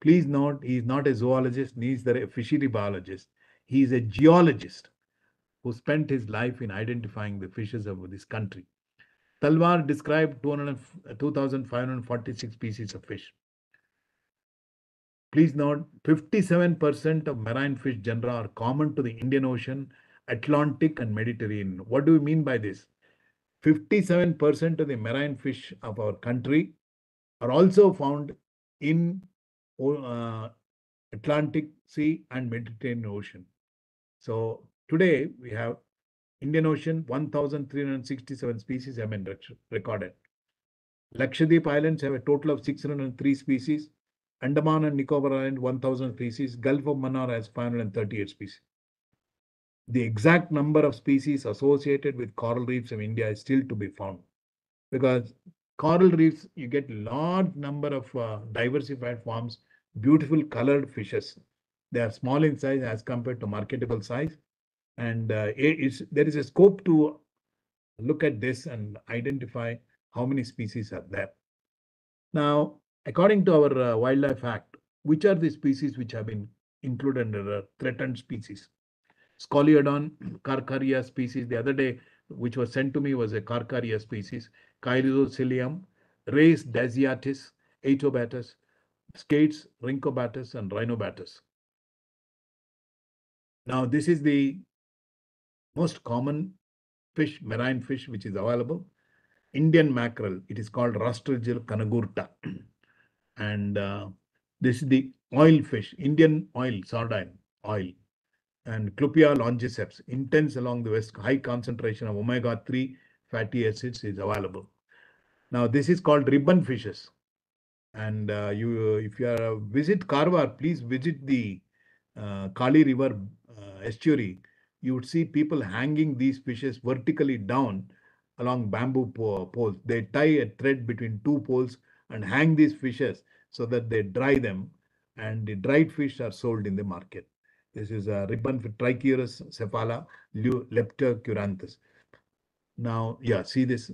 Please note, he is not a zoologist, neither a fishery biologist. He is a geologist who spent his life in identifying the fishes of this country. Talwar described 2,546 species of fish. Please note, 57% of marine fish genera are common to the Indian Ocean, Atlantic, and Mediterranean. What do we mean by this? 57% of the marine fish of our country are also found in uh, Atlantic Sea and Mediterranean Ocean. So today we have Indian Ocean 1,367 species have been recorded. Lakshadweep Islands have a total of 603 species. Andaman and Nicobar Island 1,000 species. Gulf of Mannar has 538 species. The exact number of species associated with coral reefs of India is still to be found because coral reefs you get large number of uh, diversified forms, beautiful colored fishes. They are small in size as compared to marketable size, and uh, is there is a scope to look at this and identify how many species are there. Now, according to our uh, Wildlife Act, which are the species which have been included under threatened species? Scoliodon, Carcharia species. The other day, which was sent to me, was a Carcharia species. Chiloscyllium, Race Dasyatis, Aetobatus, Skates, Rhynchobatus, and Rhinobatus. Now, this is the most common fish, marine fish, which is available. Indian mackerel, it is called Rastrelliger kanagurta. and uh, this is the oil fish, Indian oil, sardine oil. And Clupea longiceps, intense along the west, high concentration of omega-3 fatty acids is available. Now, this is called ribbon fishes. And uh, you, if you are, visit Karwar, please visit the uh, Kali River uh, estuary. You would see people hanging these fishes vertically down along bamboo po- poles. They tie a thread between two poles and hang these fishes so that they dry them, and the dried fish are sold in the market. This is a ribbon for Trichiurus cephala, Lepturacanthus. Now, yeah, see this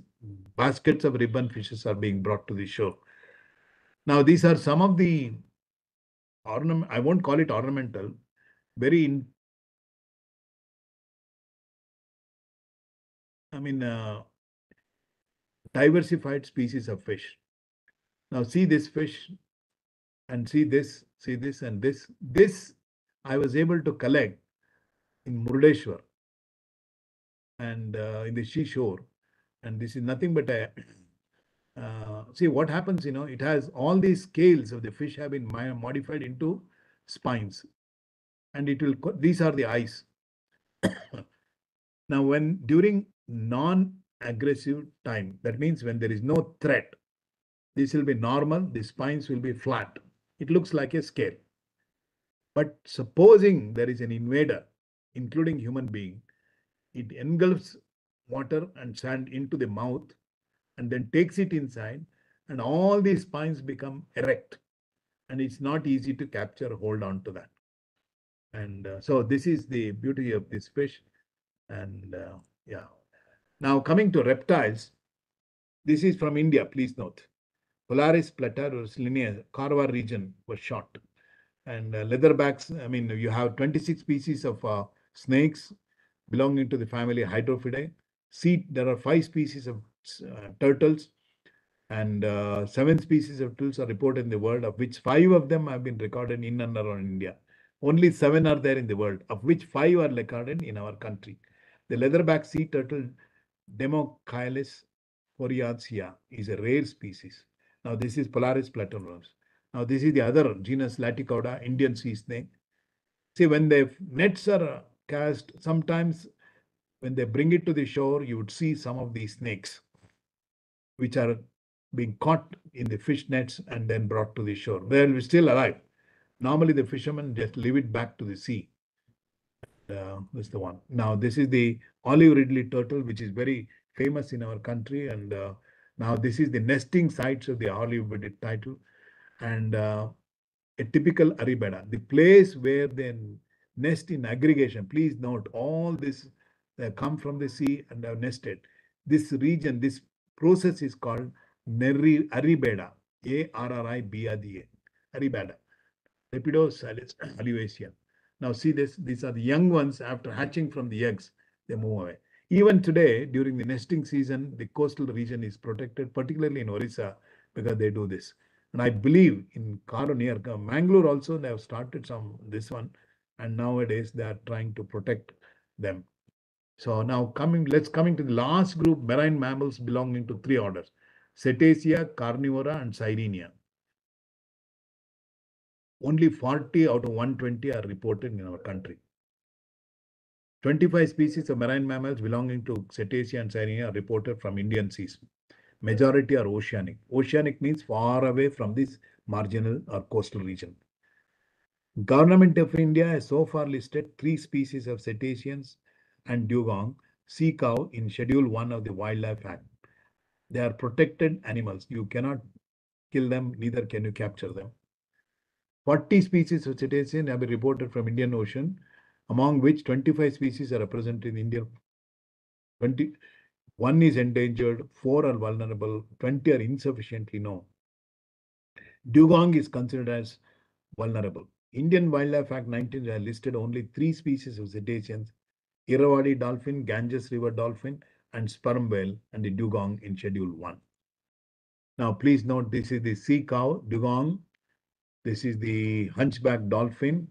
baskets of ribbon fishes are being brought to the shore. Now, these are some of the ornament, I won't call it ornamental, very, in, I mean, uh, diversified species of fish. Now, see this fish and see this, see this and this. This I was able to collect in Murdeshwar and uh, in the seashore. And this is nothing but a uh, see what happens, you know, it has all these scales of the fish have been modified into spines. And it will, these are the eyes. now, when during non aggressive time, that means when there is no threat, this will be normal, the spines will be flat. It looks like a scale. But supposing there is an invader, including human being, it engulfs water and sand into the mouth and then takes it inside and all these spines become erect. And it's not easy to capture hold on to that. And uh, so this is the beauty of this fish. And uh, yeah. Now coming to reptiles this is from india please note. Pelamis platurus linear Karwar region was shot. And uh, leatherbacks i mean you have 26 species of uh, snakes belonging to the family hydrophidae sea there are five species of uh, turtles and uh, seven species of turtles are reported in the world of which five of them have been recorded in and around india only seven are there in the world of which five are recorded in our country the leatherback sea turtle Dermochelys coriacea is a rare species. Now this is Pelamis platurus. Now this is the other genus Laticauda, Indian sea snake. See, when the nets are cast, sometimes when they bring it to the shore, you would see some of these snakes, which are being caught in the fish nets and then brought to the shore. They're still alive. Normally, the fishermen just leave it back to the sea. Uh, this is the one. Now, this is the olive ridley turtle, which is very famous in our country. And uh, now this is the nesting sites of the olive ridley turtle. And uh, a typical arribada, the place where they nest in aggregation. Please note all this they come from the sea and have nested. This region, this process is called Neri Arribada, A-R-R-I-B-A-D-A, Arribada, Lepidochelys olivacea. Now see this, these are the young ones after hatching from the eggs, they move away. Even today, during the nesting season, the coastal region is protected, particularly in Orissa, because they do this. And I believe in Karo near Mangalore also, they have started some this one, and nowadays they are trying to protect them. So now coming, let's coming to the last group, marine mammals belonging to three orders, Cetacea, Carnivora, and Sirenia. Only 40 out of 120 are reported in our country. 25 species of marine mammals belonging to Cetacea and Sirenia are reported from Indian seas. Majority are oceanic. Oceanic means far away from this marginal or coastal region. Government of India has so far listed three species of cetaceans and dugong sea cow in Schedule 1 of the Wildlife Act. They are protected animals. You cannot kill them, neither can you capture them. 40 species of cetacean have been reported from Indian Ocean, among which 25 species are represented in India. 20, one is endangered, four are vulnerable, 20 are insufficiently known. Dugong is considered as vulnerable. Indian Wildlife Act 19 listed only three species of cetaceans Irrawaddy dolphin, Ganges River dolphin, and sperm whale and the dugong in Schedule 1. Now, please note this is the sea cow, dugong. This is the hunchback dolphin.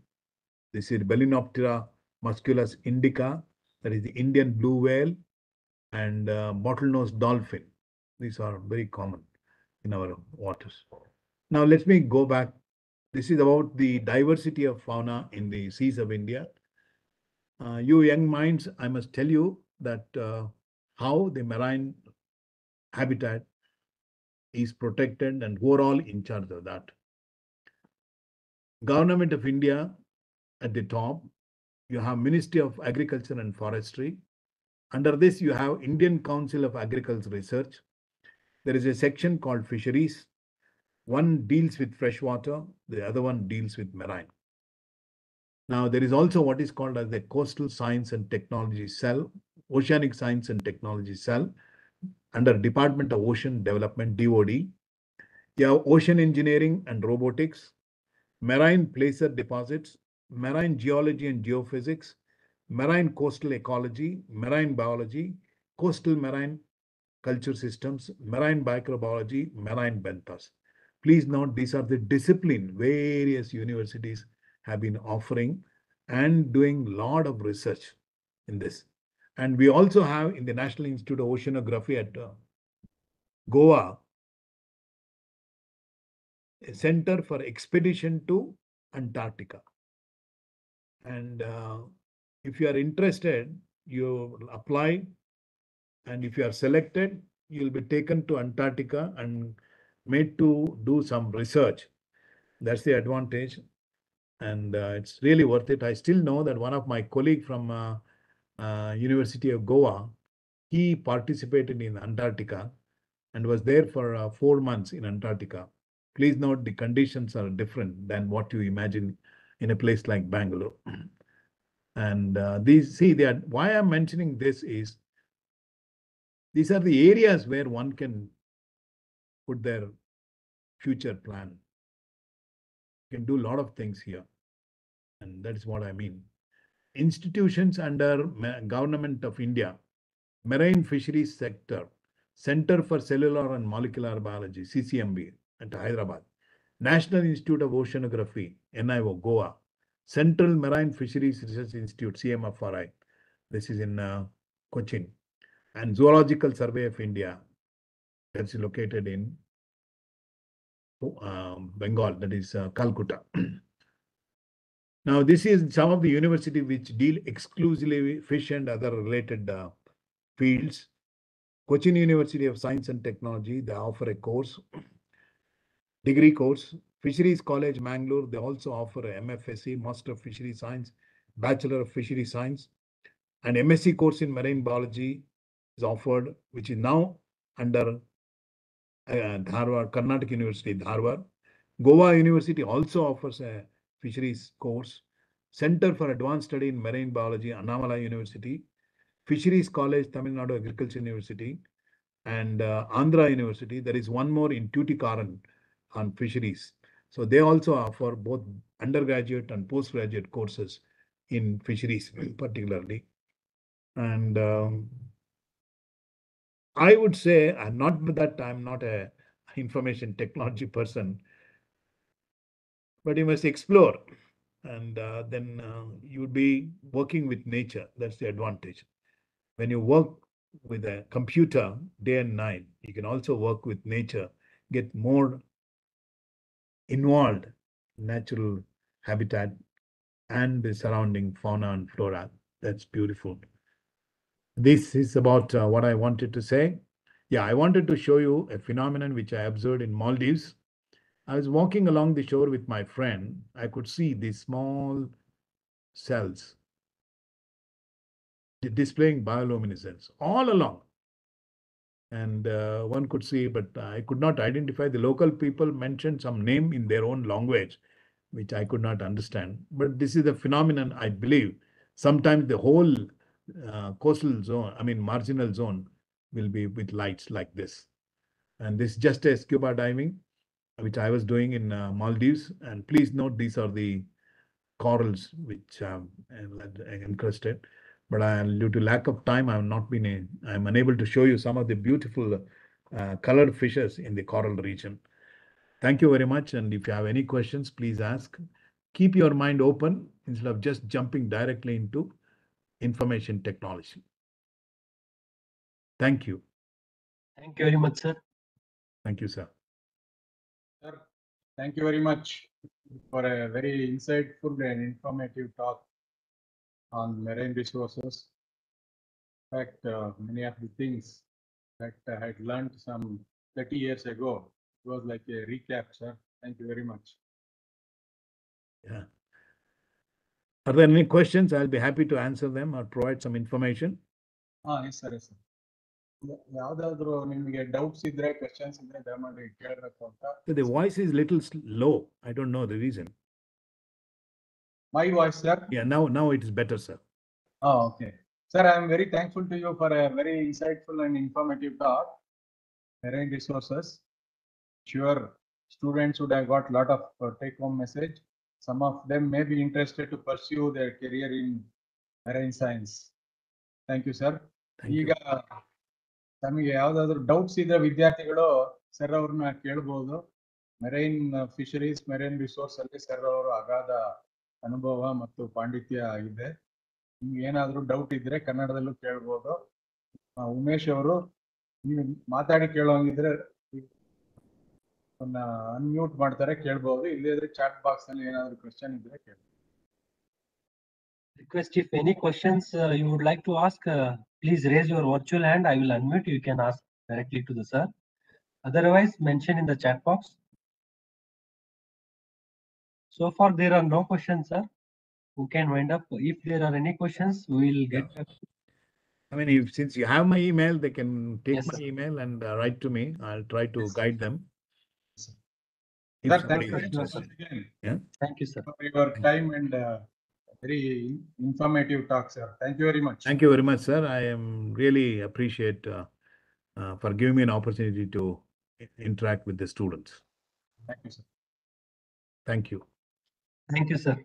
This is Balaenoptera musculus indica, that is the Indian blue whale, and uh, bottlenose dolphin. These are very common in our waters. Now, let me go back. This is about the diversity of fauna in the seas of India. Uh, you young minds, I must tell you that uh, how the marine habitat is protected and who are all in charge of that. Government of India at the top, you have Ministry of Agriculture and Forestry. Under this, you have Indian Council of Agricultural Research. There is a section called Fisheries. One deals with freshwater, the other one deals with marine. Now, there is also what is called as the Coastal Science and Technology Cell, Oceanic Science and Technology Cell, under Department of Ocean Development, DOD. You have ocean engineering and robotics, marine placer deposits, marine geology and geophysics, marine coastal ecology, marine biology, coastal marine culture systems, marine microbiology, marine benthos. Please note these are the discipline various universities have been offering and doing a lot of research in this. And we also have in the National Institute of Oceanography at uh, Goa a center for expedition to Antarctica. And uh, if you are interested, you apply. And if you are selected, you'll be taken to Antarctica and made to do some research. That's the advantage. And uh, it's really worth it. I still know that one of my colleague from uh, uh, University of Goa, he participated in Antarctica and was there for uh, four months in Antarctica. Please note the conditions are different than what you imagine in a place like Bangalore. And uh, these, see, are, why I'm mentioning this is these are the areas where one can put their future plan. You can do a lot of things here. And that is what I mean. Institutions under Government of India, Marine Fisheries Sector, Center for Cellular and Molecular Biology, CCMB at Hyderabad, National Institute of Oceanography, NIO, Goa, Central Marine Fisheries Research Institute, CMFRI, this is in uh, Cochin, and Zoological Survey of India, that's located in um, Bengal, that is uh, Calcutta. now, this is some of the university which deal exclusively with fish and other related uh, fields. Cochin University of Science and Technology, they offer a course, degree course. Fisheries College, Mangalore, they also offer MFSC, Master of Fishery Science, Bachelor of Fishery Science, and MSc course in Marine Biology is offered, which is now under Dharwad, Karnataka University, Dharwad. Goa University also offers a fisheries course. Center for Advanced Study in Marine Biology, Annamalai University. Fisheries College, Tamil Nadu Agriculture University. And uh, Andhra University. There is one more in Tuticorin on fisheries. So they also offer both undergraduate and postgraduate courses in fisheries particularly. And um, I would say, I'm not that I'm not a information technology person, but you must explore, and uh, then uh, you would be working with nature. That's the advantage. When you work with a computer day and night, you can also work with nature, get more involved in natural habitat and the surrounding fauna and flora. That's beautiful this is about uh, what I wanted to say. Yeah, I wanted to show you a phenomenon which I observed in Maldives. I was walking along the shore with my friend. I could see these small cells displaying bioluminescence all along. And uh, one could see, but I could not identify. The local people mentioned some name in their own language, which I could not understand. But this is a phenomenon, I believe. Sometimes the whole uh, coastal zone, I mean marginal zone, will be with lights like this. And this is just a scuba diving, which I was doing in uh, Maldives. And please note these are the corals which um, encrusted. But I, due to lack of time, I have not been. I am unable to show you some of the beautiful uh, colored fishes in the coral region. Thank you very much. And if you have any questions, please ask. Keep your mind open instead of just jumping directly into information technology. Thank you. Thank you very much, sir. Thank you, sir. Sir, thank you very much for a very insightful and informative talk on marine resources. In fact, uh, many of the things that I had learned some 30 years ago it was like a recap, sir. Thank you very much. Yeah. Are there any questions? I'll be happy to answer them or provide some information. ಹಾ yes sir S ಯಾವ್ದಾದ್ರು ನಿಮಗೆ doubts ಇದ್ರೆ questions ಇದ್ರೆ ದಯಮಾಡಿ ಕೇಳಬೇಕು ಅಂತ So the voice is little s- low. I don't know the reason. My voice sir Yeah, now now it is better, sir. ಹಾ okay Sir, I am very thankful to you for a very insightful and informative talk. Marine resources. Sure, students would have got lot of uh, take home message. Some of them may be interested to pursue their career in marine science. Thank you, sir. ಈಗ ತಮಗೆ ಯಾವ್ದಾದ್ರು doubts ಇದ್ರೆ ವಿದ್ಯಾರ್ಥಿಗಳು sir ಅವ್ರನ್ನ ಕೇಳ್ಬೋದು marine fisheries marine resource ಅಲ್ಲಿ sir ಅವರು ಅಗಾಧ ಅನುಭವ ಮತ್ತು ಪಾಂಡಿತ್ಯ ಇದೆ ನಿಮ್ಗೆ ಏನಾದ್ರು ಡೌಟ್ ಇದ್ರೆ ಕನ್ನಡದಲ್ಲೂ ಕೇಳ್ಬೋದು ಉಮೇಶ್ ಅವರು ನೀವು ಮಾತಾಡಿ ಕೇಳೋಂಗಿದ್ರೆ ಅನ್ಮ್ಯೂಟ್ ಮಾಡ್ತಾರೆ ಕೇಳ್ಬೋದು ಇಲ್ಲದಿದ್ರೆ ಚಾಟ್ ಬಾಕ್ಸ್ ನಲ್ಲಿ ಏನಾದ್ರು ಕ್ವಶನ್ ಇದ್ರೆ ಕೇಳಿ Request if any questions uh, you would like to ask, uh, please raise your virtual hand. I will unmute. You can ask directly to the sir. Otherwise, mention in the chat box. So far, there are no questions, sir. Who can wind up? If there are any questions, we will get back. I mean, if, since you have my email, they can take Yes, my sir. email and uh, write to me. I'll try to Yes, sir. guide them. If Sir, somebody thank you is interested. much again Thank you, sir. for your time and uh, very informative talk, sir. Thank you very much. Thank you very much, sir. I am really appreciate uh, uh, for giving me an opportunity to interact with the students. Thank you, sir. Thank you. Thank you, sir.